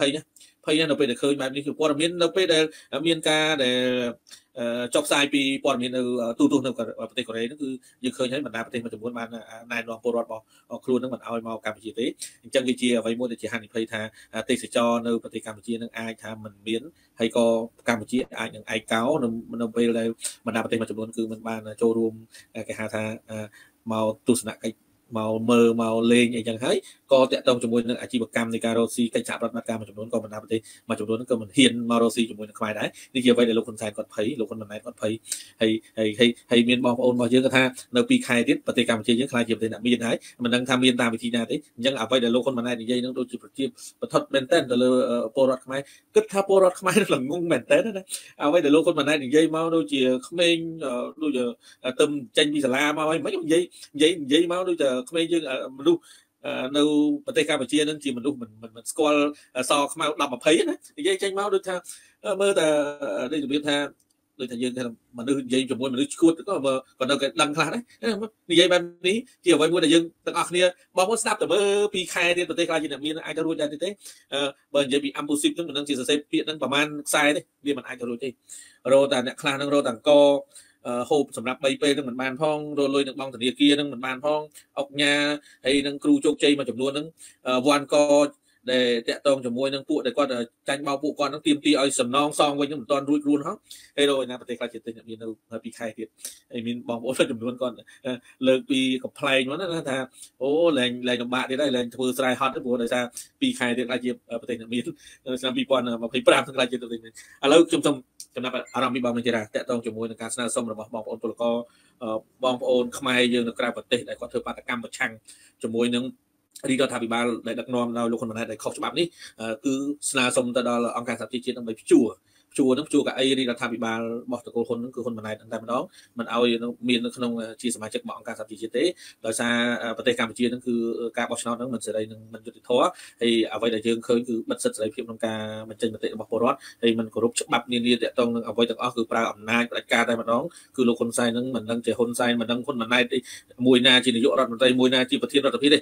ភ័យណាភ័យណានៅពេលដែលឃើញបែបនេះគឺព័ត៌មាននៅពេលដែលមានការដែលចុះផ្សាយពីព័ត៌មាននៅទូទស្សន៍នៅប្រទេសកូរ៉េហ្នឹងគឺយើងឃើញហើយបណ្ដាប្រទេសមួយចំនួនបានណែនាំពលរដ្ឋរបស់ខ្លួនហ្នឹងមិនឲ្យមកកម្ពុជាទេអញ្ចឹងវាជាអ្វីមួយដែលជាហានិភ័យថាទេសចរនៅប្រទេសកម្ពុជានឹងអាចថាមិនមានហើយក៏កម្ពុជាអាចនឹងឯកោនៅពេលដែលបណ្ដាប្រទេសមួយចំនួនគឺមិនបានចូលរួមគេហៅថាមកទស្សនកិច្ច មកមើលមកលេងអីចឹងហើយក៏តាក់ទងជាមួយនឹងអាជីវកម្មនៃការរកស៊ីកិច្ចសហប្រតិបត្តិការមួយចំនួនក៏បណ្ដាប្រទេសមួយចំនួនក៏មិនហ៊ានមករកស៊ីជាមួយនឹងខ្មែរដែរនេះជាអ្វីដែលលោកហ៊ុនសែនគាត់ភ័យលោកហ៊ុនម៉ាណែតគាត់ភ័យហើយហើយហើយហើយមានបងប្អូនរបស់យើងគាត់ថានៅពីខែទៀតប្រទេសកម្ពុជាយើងខ្លាចជាប្រទេសអ្នកមានហើយមិនដឹងថាមានតាមវិធីណាទេអញ្ចឹងអ្វីដែលលោកហ៊ុនម៉ាណែតនិយាយនឹងដូចជាប្រជាបឋិតមែនតើទៅលើពលរដ្ឋខ្មែរគិតថាពលរដ្ឋខ្មែរល្ងងមែនតើណាអ្វីដែលលោកហ៊ុនម៉ាណែតនិយាយមកដូចជាក្មេងដូចទៅចេញពីសាលាមកហើយមិននិយាយនិយាយនិយាយមកដូចតែក្មេងយើងមនុស្សនៅប្រទេសកម្ពុជានឹងជាមនុស្សមិនមិនស្គាល់សខ្មៅ10 20ណានិយាយចេញមកដូចថាមើលតែដូចរបៀបថាដូចថាយើងថាមនុស្សនិយាយជាមួយមនុស្សឈួតក៏ក៏នៅតែដឹងខ្លះដែរនិយាយបែបនេះជាអ្វីមួយដែលយើងទាំងអស់គ្នាបងប្អូនស្ដាប់ទៅមើលពីខែទៀតប្រទេសខ្លះជាអ្នកមានអាចទៅរួចដែរទេបើនិយាយពី Ambusive ហ្នឹងមិនដឹងជាសរសេរពាក្យហ្នឹងប្រហែលខ្សែទេវាមិនអាចទៅរួចទេរោតែអ្នកខ្លះហ្នឹងរោតែអង្គ ហូបសម្រាប់3ពេលនឹងមិនបានផងរលុយនឹងបងធនាគារនឹងមិនបានផងអុកញ៉ាហើយនឹងគ្រូជោគជ័យមួយចំនួននឹងវ៉ាន់ក ដែលតាក់ទងជាមួយនឹងពួកដែលគាត់ចាញ់បោកពួកគាត់នឹងទៀមទីឲ្យសំណងសងវិញនឹងមិនទាន់រួចរួនហ៎ហើយដល់ណាប្រទេសខ្លះជាតិមាននៅពីខែទៀតហើយមានបងប្អូនចំនួនគាត់លើកពីកំ pl ែងមកណាថាអូលែងលែងលំបាកទៀតហើយលែងធ្វើស្រែហត់ព្រោះដោយសារពីខែទៀតខ្លះជាប្រទេសមានឆ្នាំ2025ខ្លះជាប្រទេសមានឥឡូវខ្ញុំសូមចំណាប់អារម្មណ៍ពីបងមេជារាតកតងជាមួយនឹងការស្នើសុំរបស់បងប្អូនពលករបងប្អូនខ្មែរយើងនៅក្រៅប្រទេសដែលគាត់ធ្វើបាតកម្មប្រឆាំងជាមួយនឹង រីរដ្ឋាភិបាលដែលដឹកនាំដោយលោកហ៊ុនម៉ាណែតដែលខុសច្បាប់នេះគឺស្នើសុំទៅដល់អង្គការសហជីវជាតិដើម្បីព្យួរ ជួនឹងជួកៅអីរដ្ឋាភិបាលរបស់តកូលហ៊ុននឹងគឺហ៊ុនម៉ាណែតតែម្ដងមិនឲ្យមាននៅក្នុងជាសមាជិករបស់អង្គការសហជីវជាតិទេដោយសារប្រទេសកម្ពុជានឹងគឺការបោះឆ្នោតនឹងមិនសេរីនឹងមិនយុត្តិធម៌ហើយអ្វីដែលយើងឃើញគឺបិទសិទ្ធិសេរីភាពក្នុងការបញ្ចេញមតិរបស់ពលរដ្ឋហើយមិនគោរពច្បាប់នានាទាក់ទងនឹងអ្វីទាំងអស់គឺប្រើអំណាចផ្ដាច់ការតែម្ដងគឺលោកហ៊ុនសែននឹងមិនដឹងជាហ៊ុនសែនមិនដឹងហ៊ុនម៉ាណែតមួយណាជានាយករដ្ឋមន្ត្រីមួយណាជាប្រធានរដ្ឋាភិបាលទេ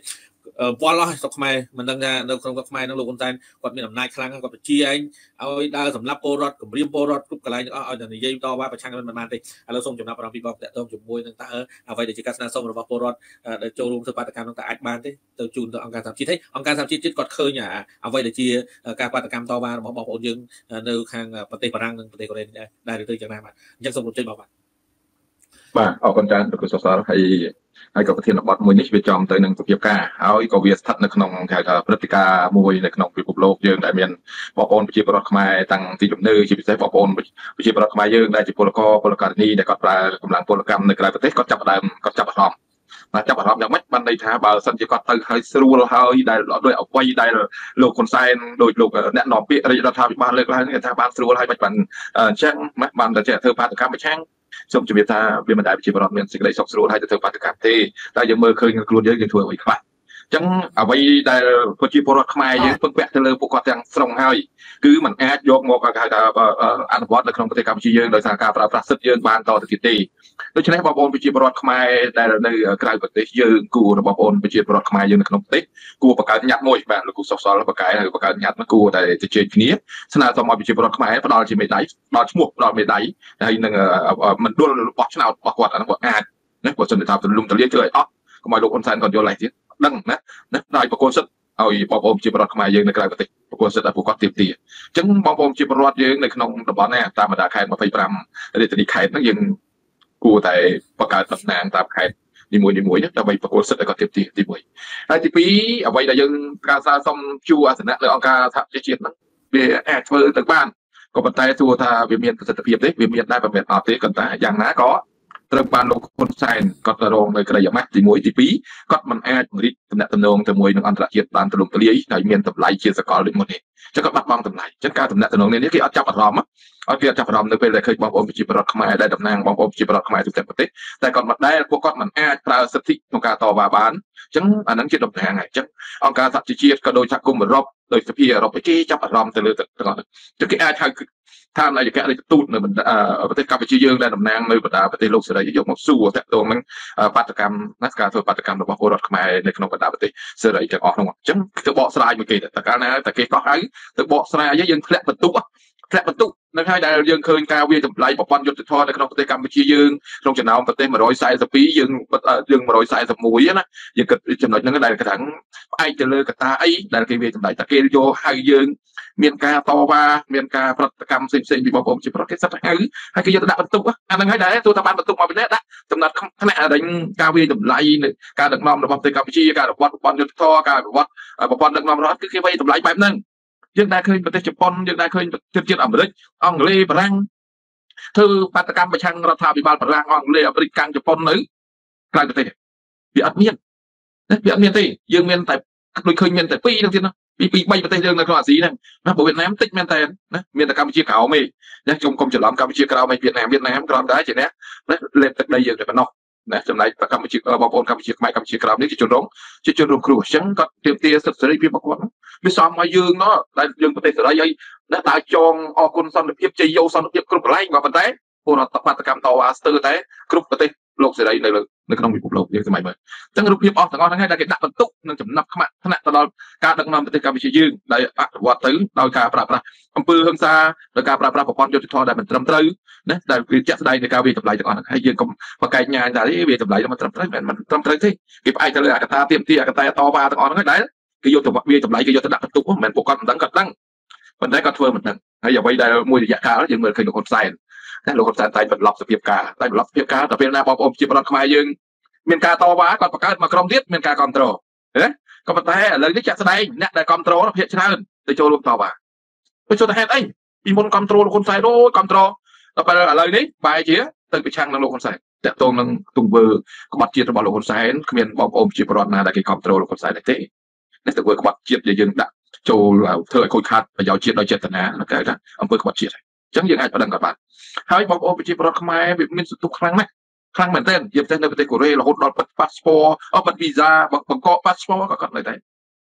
វល់អស់ស្រុកខ្មែរមិនដឹងថានៅក្នុងស្រុកខ្មែរនឹងលោកហ៊ុនសែនគាត់មានអំណាចខ្លាំងគាត់បញ្ជាឯងឲ្យដើរសម្រាប់ពលរដ្ឋគម្រាមពលរដ្ឋគ្រប់កន្លែងទាំងអស់ឲ្យតែនិយាយតវ៉ាប្រឆាំងមិនបានទេឥឡូវសូមចំណាប់អារម្មណ៍ពីបងតាក់ទងជាមួយនឹងតើអ្វីដែលជាការស្នើសុំរបស់ពលរដ្ឋដែលចូលរួមធ្វើបាតកម្មនោះតើអាចបានទេទៅជូនទៅអង្គការសហជីវជាតិអង្គការសហជីវជាតិគាត់ឃើញអ្វីដែលជាការបាតកម្មតវ៉ារបស់បងប្អូនយើងនៅខាងប្រទេសបារាំងនិងប្រទេសកូរ៉េនេះដែរឬទៅយ៉ាងណាបាទអញ្ចឹងសូមរំជើញបងបាទ បាទអរគុណច្រើនលោកគ្រូសសរហើយហើយក៏ប្រធានបទមួយនេះវាចំទៅនឹងសភាពការហើយក៏វាស្ថិតនៅក្នុងគេហៅថាព្រឹត្តិការណ៍មួយនៅក្នុងពិភពលោកយើងដែលមានបងប្អូនប្រជាពលរដ្ឋខ្មែរតាំងទីជំនឿជាពិសេសបងប្អូនប្រជាពលរដ្ឋខ្មែរយើងដែលជាពលករពលករនីដែលគាត់ប្រើកម្លាំងពលកម្មនៅក្រៅប្រទេសគាត់ចាប់ផ្ដើមគាត់ចាប់អារម្មណ៍បាទចាប់អារម្មណ៍យ៉ាងម៉េចបានន័យថាបើសិនជាគាត់ទៅហើយស្រួលហើយដែលដោយអ្វីដែលលោកហ៊ុនសែនដោយលោកអ្នកនាំពាក្យរាជរដ្ឋាភិបាលលើកឡើងថាបានស្រួលហើយមិនបានអញ្ចឹងបានតែធ្វើបាតកម្មប្រឆាំង សូមជម្រាបថាវាមិនដែលប្រជាពលរដ្ឋមានសេចក្តីសុខស្រួលហើយទៅធ្វើបាតកម្មទេតែយើងមើលឃើញខ្លួនយើងយើងធ្វើអ្វីខ្លះ ចឹងអ្វីដែលប្រជាពលរដ្ឋខ្មែរយើងពឹងពាក់ទៅលើពួកគាត់ទាំងស្រុងហើយគឺมันអាចយកមកហៅថាអនុវត្តនៅក្នុងប្រទេសកម្ពុជាយើងដោយសារការប្រើប្រាស់សិទ្ធិយើងបានតទៅទៀតទេដូច្នេះបងប្អូនប្រជាពលរដ្ឋខ្មែរដែលនៅក្រៅប្រទេសយើងគួរបងប្អូនប្រជាពលរដ្ឋខ្មែរយើងនៅក្នុងប្រទេសគួរបង្កើតញត្តិមួយបាទលោកគូសុកសលបង្កើតហើយបង្កើតញត្តិគួរតែជជែកគ្នាស្នើសុំឲ្យប្រជាពលរដ្ឋខ្មែរផ្ដល់ជាមេដៃផ្ដល់ឈ្មោះផ្ដល់មេដៃហើយនឹងមណ្ឌលរបស់ឆ្នោតរបស់គាត់អានោះគាត់អាចណាគាត់សន្និដ្ឋានទលំទលាជួយឲ្យអស់កុំឲ្យលោកអ៊ុនសែនគាត់យល់ឯងទៀត ដឹងណាណាដល់ប្រកួតសិទ្ធឲ្យបងប្អូនជាពលរដ្ឋខ្មែរយើងនៅក្រៅប្រទេសប្រកួតសិទ្ធឲ្យពួកគាត់ទៀមទាអញ្ចឹងបងប្អូនជាពលរដ្ឋយើងនៅក្នុងតំបន់នេះតាមបណ្ដាខេត្ត25រាជធានីខេត្តហ្នឹងយើងគួរតែបង្កើតតំណាងតាមខេត្តនីមួយនីមួយដើម្បីប្រកួតសិទ្ធឲ្យគាត់ទៀមទាទី1ហើយទី2អ្វីដែលយើងការសារសុំជួអាសនៈលើអង្គការសហប្រជាជាតិហ្នឹងវាអាចធ្វើទៅបានក៏ប៉ុន្តែទោះថាវាមានប្រសិទ្ធភាពទេវាមានដែរប្រមាណអត់ទេក៏តែយ៉ាងណាក៏ ត្រូវបានលោកហ៊ុនសែនគាត់ទៅរងនៅក្រីអាម៉ាស់ទី1ទី2គាត់មិនអាចពង្រីកតំណែងតំណងជាមួយនឹងអន្តរជាតិបានទូលំទូលាយហើយមានតម្លៃជាសកលដូចមុននេះចឹងគាត់បាត់បង់តម្លៃចឹងការតំណែងតំណងនេះគេអត់ចាប់អារម្មណ៍ឲ្យគេអត់ចាប់អារម្មណ៍នៅពេលដែលឃើញបងប្អូនប្រជាពលរដ្ឋខ្មែរដែលតំណាងបងប្អូនប្រជាពលរដ្ឋខ្មែរទូទាំងប្រទេសតែគាត់មិនដែលពួកគាត់មិនអាចប្រើសិទ្ធិក្នុងការតវ៉ាបានអញ្ចឹងអានឹងជាតំណាងហើយអញ្ចឹងអង្គការសហជីវជាតិក៏ដូចសហគមន៍អឺរ៉ុបដោយសភាអឺរ៉ុបគេចាប់អារម្មណ៍ទៅលើទាំងអស់អញ្ចឹងគេអាចហៅឋានឯកអគ្គរដ្ឋទូតនៅប្រទេសកម្ពុជាយើងដែលតំណាងនៅបណ្ដាប្រទេសលោកសេរីយកមកសួរតាក់ទងនឹងបាតកម្មណាការធ្វើបាតកម្មរបស់ពលរដ្ឋខ្មែរនៅក្នុងបណ្ដាប្រទេសសេរីទាំងអស់នោះអញ្ចឹងទៅបកស្រាយមួយគេតែកាលណាតែគេកោះហៅទៅបកស្រាយយើងធ្លាក់បន្ទុក ធ្លាក់បន្ទុកនឹងហើយដែលយើងឃើញការវាចម្លៃប្រព័ន្ធយុទ្ធធម៌នៅក្នុងប្រទេសកម្ពុជាយើងក្នុងចំណោមប្រទេស142យើងយើង141ណាយើងគិតចំណុចហ្នឹងដែលគេថាផ្អែកទៅលើកត្តាអីដែលគេវាចម្លៃតែគេយកហៅយើងមានការតវ៉ាមានការប្រតិកម្មផ្សេងផ្សេងពីបងប្អូនជាប្រទេសសិតហៅហើយគេយកទៅដាក់បន្ទុកអាហ្នឹងហើយដែរទោះតែបានបន្ទុកមកពីនេះដាក់ចំណាត់ថ្នាក់ដេញការវាចម្លៃការដឹកនាំរបស់ប្រទេសកម្ពុជាការរបបប្រព័ន្ធយុទ្ធធម៌ការរបបប្រព័ន្ធដឹកនាំរដ្ឋគឺគេវាចម្លៃបែបហ្នឹង យើងដែលឃើញប្រទេសជប៉ុនយើងដែលឃើញប្រទេសជាតិអាមេរិកអង់គ្លេសបារាំងធ្វើបាតកម្មប្រឆាំងរដ្ឋាភិបាលបារាំងអង់គ្លេសអាមេរិកកាំងជប៉ុននៅក្រៅប្រទេសវាអត់មានណាវាអត់មានទេយើងមានតែដូចឃើញមានតែពីរហ្នឹងទៀតណាពីពី3ប្រទេសយើងនៅក្នុងអាស៊ីហ្នឹងណាបើវៀតណាមតិចមែនតើណាមានតែកម្ពុជាក្រោមទេណាខ្ញុំកុំច្រឡំកម្ពុជាក្រោមឯវៀតណាមវៀតណាមក្រោមដែរជាអ្នកណាលេបទឹកដីយើងតែប៉ុណ្ណោះ ណាចំណែកកម្ពុជាបងប្អូនកម្ពុជាខ្មែរកម្ពុជាក្រោមនេះជាជនរងជាជនរងគ្រោះអញ្ចឹងគាត់ទាមទារសិទ្ធិសេរីភាពរបស់គាត់វាសមមកយើងណោះដែលយើងប្រទេសសេរីហើយណាតើចងអគុណសន្តិភាពជ័យយោសន្តិភាពគ្រប់កន្លែងក៏ប៉ុន្តែ ពលរដ្ឋបាតកម្មតវ៉ាស្ទើរតែគ្រប់ប្រទេសលោកសេរីនៅនៅក្នុងពិភពលោកយើងសម័យមើលអញ្ចឹងរូបភាពអស់ទាំងអស់ហ្នឹងហើយដែលគេដាក់បន្ទុកនិងចំណាប់ខ្មាក់ថ្នាក់ទៅដល់ការដឹកនាំប្រទេសកម្ពុជាយើងដែលអនុវត្តទៅដោយការប្រើប្រាស់អំពើហិង្សាដោយការប្រើប្រាស់ប្រព័ន្ធយុត្តិធម៌ដែលមិនត្រឹមត្រូវណាដែលវាជាក់ស្ដែងនៃការវាតម្លៃទាំងអស់ហ្នឹងហើយយើងកុំបកែកញ៉ាញថាវាតម្លៃមិនត្រឹមត្រូវមិនត្រឹមត្រូវទេគេផ្អែកទៅលើអកតាទៀមទីអកតាតវ៉ាទាំងអស់ហ្នឹងហើយដែលគេយកទៅវាតម្លៃគេយកទៅដាក់បន្ទុកមិនមែនពួកគាត់មិនដឹងគាត់ដឹងប៉ុន្តែគាត់ធ្វើមិនដឹងហើយអ្វីដែលមួយរយៈកាលយើងមើលឃើញលោកហ៊ុនសែនណា លោកហ៊ុនសែនតែបន្លប់សភាពការតែបន្លប់សភាពការតែពេលណាបងប្អូនជាបរដ្ឋខ្មែរយើងមានការតវ៉ាគាត់បង្កើតមកក្រុមទៀតមានការគ្រប់គ្រងណាក៏ប៉ុន្តែឥឡូវនេះចាក់ស្ដែងអ្នកដែលគ្រប់គ្រងភាគច្រើនទៅចូលរួមតវ៉ាទៅចូលទៅហេតុអីពីមុនគ្រប់គ្រងលោកហ៊ុនសែនអូយគ្រប់គ្រងដល់ពេលឥឡូវនេះបែរជាទៅប្រឆាំងនឹងលោកហ៊ុនសែនតកតងនឹងទង្វើក្បត់ជាតិរបស់លោកហ៊ុនសែនគ្មានបងប្អូនជាបរដ្ឋណាដែលគេគ្រប់គ្រងលោកហ៊ុនសែនទេនេះទៅធ្វើក្បត់ជាតិដែលយើងដាក់ចូលធ្វើឲ្យខូចខាតប្រយោជន៍ជាតិដោយចេតនាគេថាអង្គើក្បត់ជាតិហើយ អញ្ចឹងយើងអាចបណ្ដឹងក៏បានហើយបងប្អូនប្រជាពលរដ្ឋខ្មែរវាមានសន្ទុះខ្លាំងណាស់ខ្លាំងមែនទែនយើងទៅនៅប្រទេសកូរ៉េរហូតដល់បិទ passport អត់បិទ visa បង្កក passport ក៏គាត់នៅតែ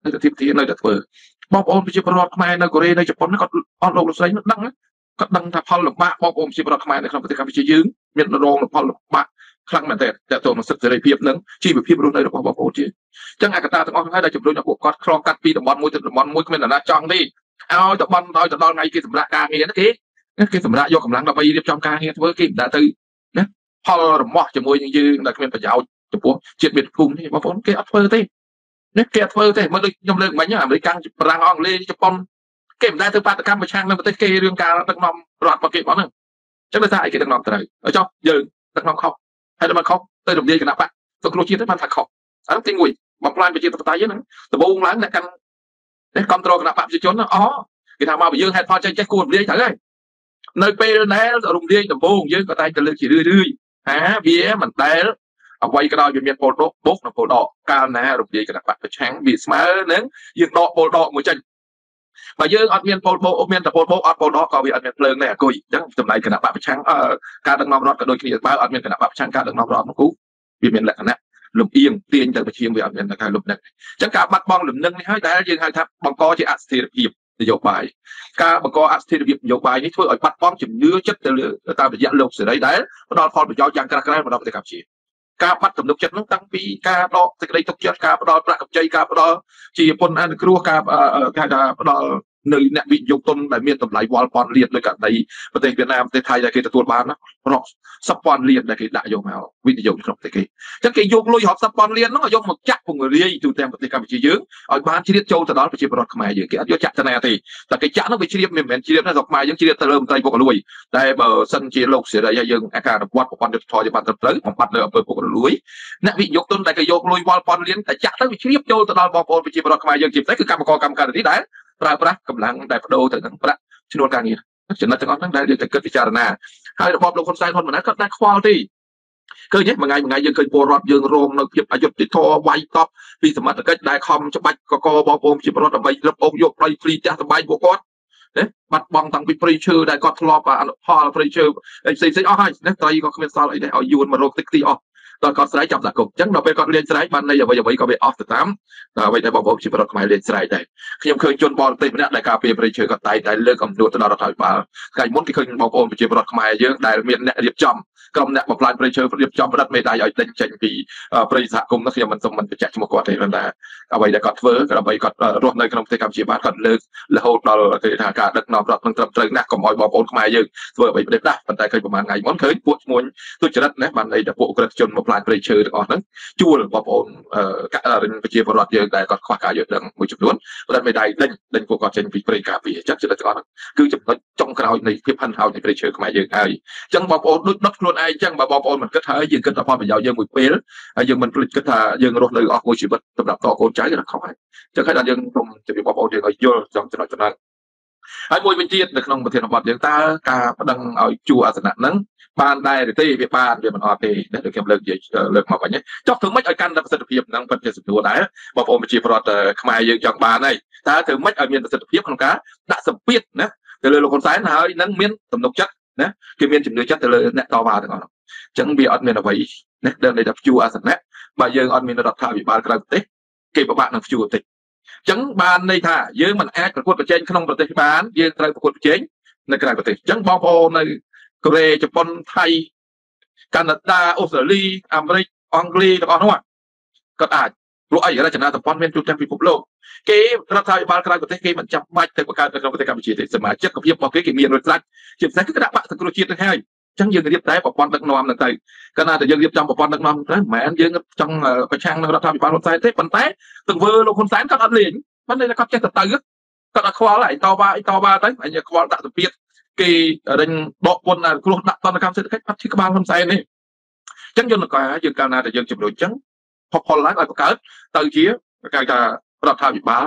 នៅតែធៀបធាននៅតែធ្វើបងប្អូនប្រជាពលរដ្ឋខ្មែរនៅកូរ៉េនៅជប៉ុនគាត់អត់លោកលោកស្រីនឹងដឹងគាត់ដឹងថាផលលំបាកបងប្អូនប្រជាពលរដ្ឋខ្មែរនៅក្នុងប្រទេសកម្ពុជាយើងមានរងផលលំបាកខ្លាំងមែនទែនតើតើនឹងសិទ្ធិសេរីភាពនឹងជីវភាពរស់នៅរបស់បងប្អូនជាអញ្ចឹងអកតាទាំងអស់ហ្នឹងហើយដែលជំរុញឲ្យពួកគាត់ឆ្លងកាត់ពីតំបន់មួយទៅតំបន់មួយគ្មាននរណាចង់ទេឲ្យតំបន់ឲ្យទៅដល់ថ្ងៃគេសម្រាប់ការងារគេ គេសម្រាប់យកកម្លាំងដើម្បីរៀបចំការងារធ្វើគេមិនដែលទៅណាផលរមាស់ជាមួយនឹងយើងដែលគ្មានប្រយោជន៍ចំពោះជាតិមាតុភូមិនេះបងប្អូនគេអត់ធ្វើទេនេះគេអត់ធ្វើទេមើលដូចខ្ញុំលើកមិញអាមេរិកកាំងបារាំងអង់គ្លេសជប៉ុនគេមិនដែលធ្វើបាតកម្មប្រឆាំងនឹងប្រទេសគេរឿងការដឹកនាំរដ្ឋរបស់គេបងហ្នឹងអញ្ចឹងដោយសារអីគេដឹកនាំត្រូវចុះយើងដឹកនាំខុសហើយដល់មកខុសទៅរំលាយគណៈបកទៅគ្រោះជាតិទៅបានថាខុសអានោះទី1បំផ្លាញប្រជាធិបតេយ្យហ្នឹងដំបូងឡើងអ្នកកាន់នេះគ្រប់គ្រងគណៈបកប្រជាជនអូគេថាមកពីយើងហេតុផលចេះចេះគួររំលាយត្រូវហើយ នៅពេលដែលរំលាយដំបូងយើងក៏តែទៅលើកជារឿយរឿយថាវាមិនដែលអ្វីក៏ដោយវាមានពលដកបុកនិងពលដកកាលណារំលាយគណៈបកប្រឆាំងវាស្មើនឹងយើងដកពលដកមួយចេញបើយើងអត់មានពលបោកមានតែពលបោកអត់ពលដកក៏វាអត់មានភ្លើងដែរអគុយអញ្ចឹងចំណៃគណៈបកប្រឆាំងការដឹកនាំរដ្ឋក៏ដូចគ្នាបើអត់មានគណៈបកប្រឆាំងការដឹកនាំរដ្ឋនោះគូវាមានលក្ខណៈលំអៀងទាញទៅប្រឈាមវាអត់មានការលំនឹងអញ្ចឹងការបាត់បង់លំនឹងនេះហើយដែលយើងហៅថាបង្កជាអស្ថិរភាព នយោបាយការបង្កអស្ថិរភាពនយោបាយនេះធ្វើឲ្យបាត់បង់ជំនឿចិត្តទៅលើតាមរយៈលោកសេរីដែលផ្ដល់ផលប្រយោជន៍យ៉ាងក្រាស់ក្រែលមកដល់ប្រទេសកម្ពុជាការបាត់ទំនុកចិត្តនោះតាំងពីការដកសេចក្តីទុកចិត្តការផ្ដល់ប្រាក់កម្ចីការផ្ដល់ជាពន្ធអនុគ្រោះការគេថាផ្ដល់ នៅអ្នកវិនិយោគទុនដែលមានតម្លៃវល់ពាន់លានដោយករណីប្រទេសវៀតណាមប្រទេសថៃដែលគេទទួលបានរាប់សិបពាន់លានដែលគេដាក់យកមកវិនិយោគក្នុងប្រទេសគេអញ្ចឹងគេយកលុយរាប់សិបពាន់លានហ្នឹងយកមកចាក់ពង្រាយទូទាំងប្រទេសកម្ពុជាយើងឲ្យបានជ្រៀតចូលទៅដល់ប្រជាពលរដ្ឋខ្មែរយើងគេអត់យកចាក់ទៅណាទេតែគេចាក់នោះវាជ្រៀតមិនមែនជ្រៀតណាស្រុកខ្មែរយើងជ្រៀតទៅលើមន្ត្រីពុករលួយតែបើសិនជាលោកសេរីហើយយើងអាការអនុវត្តប្រព័ន្ធយុទ្ធធម៌ជាបានត្រឹមត្រូវបំបត្តិនៅអំពើពុករលួយអ្នកវិនិយោគទុនដែលគេយកលុយវល់ពាន់លានតែចាក់ទៅវាជ្រាបចូលទៅដល់បងប្អូនប្រជាពលរដ្ឋខ្មែរយើងជាពិសេសគឺកម្មករកម្មការនេះដែរ ប្រើប្រាស់កម្លាំងដែលបដូរទៅនឹងប្រាក់ឈ្នួលការងារចំណុចទាំងអស់ហ្នឹងដែលយើងត្រូវគិតពិចារណាហើយរបបលោកហ៊ុនសែនហ៊ុនម៉ាណែតគាត់តែខ្វល់ទេឃើញទេមួយថ្ងៃមួយថ្ងៃយើងឃើញពលរដ្ឋយើងរងនៅភាពអយុត្តិធម៌វាយតប់ពីសមត្ថកិច្ចដែលខំច្បាច់កកបងប្អូនជាពលរដ្ឋដើម្បីរឹបអូសយកប្រៃព្រីផ្ទះសម្បែងពួកគាត់ណាបាត់បង់តាំងពីព្រៃឈើដែលគាត់ធ្លាប់អនុផលព្រៃឈើផ្សេងផ្សេងអស់ហើយណាត្រីក៏គ្មានសល់អីដែរឲ្យយួនមករកទឹកទីអស់ ដល់គាត់ស្រែកចាប់ដាក់គុកអញ្ចឹងដល់ពេលគាត់លេងស្រែកបានន័យអ្វីអ្វីក៏វាអស់ទៅតាមអ្វីដែលបងប្អូនជាប្រវត្តិខ្មែរលេងស្រែកដែរខ្ញុំឃើញជនបរទេសម្នាក់ដែលការពារប្រទេសជើគាត់តែតែលើកអំនួតទៅដល់រដ្ឋាភិបាលថ្ងៃមុនគេឃើញបងប្អូនប្រជាពលរដ្ឋខ្មែរយើងដែលមានអ្នករៀបចំ ក្រុមអ្នកបំផ្លាញប្រទេសជើរៀបចំរដ្ឋមេដាយឲ្យដេញចេញពីប្រទេសសហគមន៍នោះខ្ញុំមិនសូមមិនបញ្ជាក់ឈ្មោះគាត់ទេប៉ុន្តែអ្វីដែលគាត់ធ្វើក៏ដើម្បីគាត់រស់នៅក្នុងប្រទេសកម្ពុជាបានគាត់លើករហូតដល់គេថាការដឹកនាំរដ្ឋនឹងត្រឹមត្រូវណាស់កុំឲ្យបងប្អូនខ្មែរយើងធ្វើអ្វីប្រទេសដាស់ប៉ុន្តែឃើញប្រហែលថ្ងៃមុនឃើញពួកឈ្មោះទុច្ចរិតណាបានន័យថាពួកក្រិតជនបំផ្លាញប្រទេសជើទាំងអស់ហ្នឹងជួលបងប្អូនប្រជាពលរដ្ឋយើងដែលគាត់ខ្វះការយល់ដឹងមួយចំនួនប៉ុន្តែមេដាយដេញដេញពួកគាត់ចេញពីប្រទេសការពារអញ្ចឹងចំណុចទាំងអស់ហ្នឹងគឺចំណុចចុងក្រោយនៃភាពហិនហោចនៃប្រទេសជើខ្មែរយើងហើយអញ្ចឹងបងប្អូនដូចដុតខ្លួនឯងអញ្ចឹងបើបងប្អូនមិនគិតហើយយើងគិតតែផលប្រយោជន៍យើងមួយពេលហើយយើងមិនភ្លេចគិតថាយើងរស់នៅអស់មួយជីវិតសម្រាប់តកូនចៅគឺខុសហើយអញ្ចឹងហើយដល់យើងសូមជម្រាបបងប្អូនយើងឲ្យយល់ចំចំណុចចំណុចហើយមួយវិញទៀតនៅក្នុងប្រធានបទយើងតើការប្តឹងឲ្យជួអាសនៈហ្នឹងបានដែរទេវាបានវាមិនអត់ទេដូចខ្ញុំលើកនិយាយលើកមកវិញចុះធ្វើម៉េចឲ្យកាន់តែប្រសិទ្ធភាពហ្នឹងពិតជាសំដួលដែរបងប្អូនប្រជាពលរដ្ឋខ្មែរយើងចង់បានហើយតើធ្វើម៉េចឲ្យមានប្រសិទ្ធភាពក្នុងការដាក់សម្ពាធណាទៅលើលោកហ៊ុនសែនហើយនឹងមានទំនុកចិត្ត ណាគេមានជំនឿចិត្តទៅលើអ្នកតវ៉ាទាំងអស់ហ្នឹងអញ្ចឹងវាអត់មានអ្វីណាដែលតែព្យួរអាសនៈបើយើងអត់មានរដ្ឋាភិបាលក្រៅប្រទេសគេពិបាកនឹងព្យួរតិចអញ្ចឹងបានន័យថាយើងមិនអាចប្រកួតប្រជែងក្នុងប្រទេសបានយើងត្រូវប្រកួតប្រជែងនៅក្រៅប្រទេសអញ្ចឹងបងប្អូននៅកូរ៉េជប៉ុនថៃកាណាដាអូស្ត្រាលីអាមេរិកអង់គ្លេសទាំងអស់នោះគាត់អាច ព្រោះអីរចនាសម្ព័ន្ធមានទូទាំងពិភពលោកគេរដ្ឋាភិបាលក្រៅប្រទេសគេមិនចាំបាច់ទៅបង្កើតនៅក្នុងប្រទេសកម្ពុជាទេសមាជិកភាពរបស់គេគេមានរួចស្រេចជាពិសេសគឺគណៈបកសង្គ្រោះជាតិទៅហើយចឹងយើងរៀបតែប្រព័ន្ធដឹកនាំនឹងទៅកាលណាតែយើងរៀបចំប្រព័ន្ធដឹកនាំទៅមិនមែនយើងចង់ប្រឆាំងនឹងរដ្ឋាភិបាលហ៊ុនសែនទេប៉ុន្តែទង្វើលោកហ៊ុនសែនគាត់អត់លេងប៉ុន្តែគាត់ចេះទៅទៅគាត់អត់ខ្វល់ហើយតវ៉ាអីតវ៉ាទៅអញខ្វល់ដាក់ទៅទៀតគេរិញដកពន្ធគ្រោះដាក់តនកម្មសេដ្ឋកិច្ចអត់ជាក្បាលហ៊ុនសែនទេចឹងយន្តការយើងកាលណាតែយើងជំរុញចឹង ផុសផុលឡើងឲ្យបង្កើតទៅជាគេថារដ្ឋាភិបាល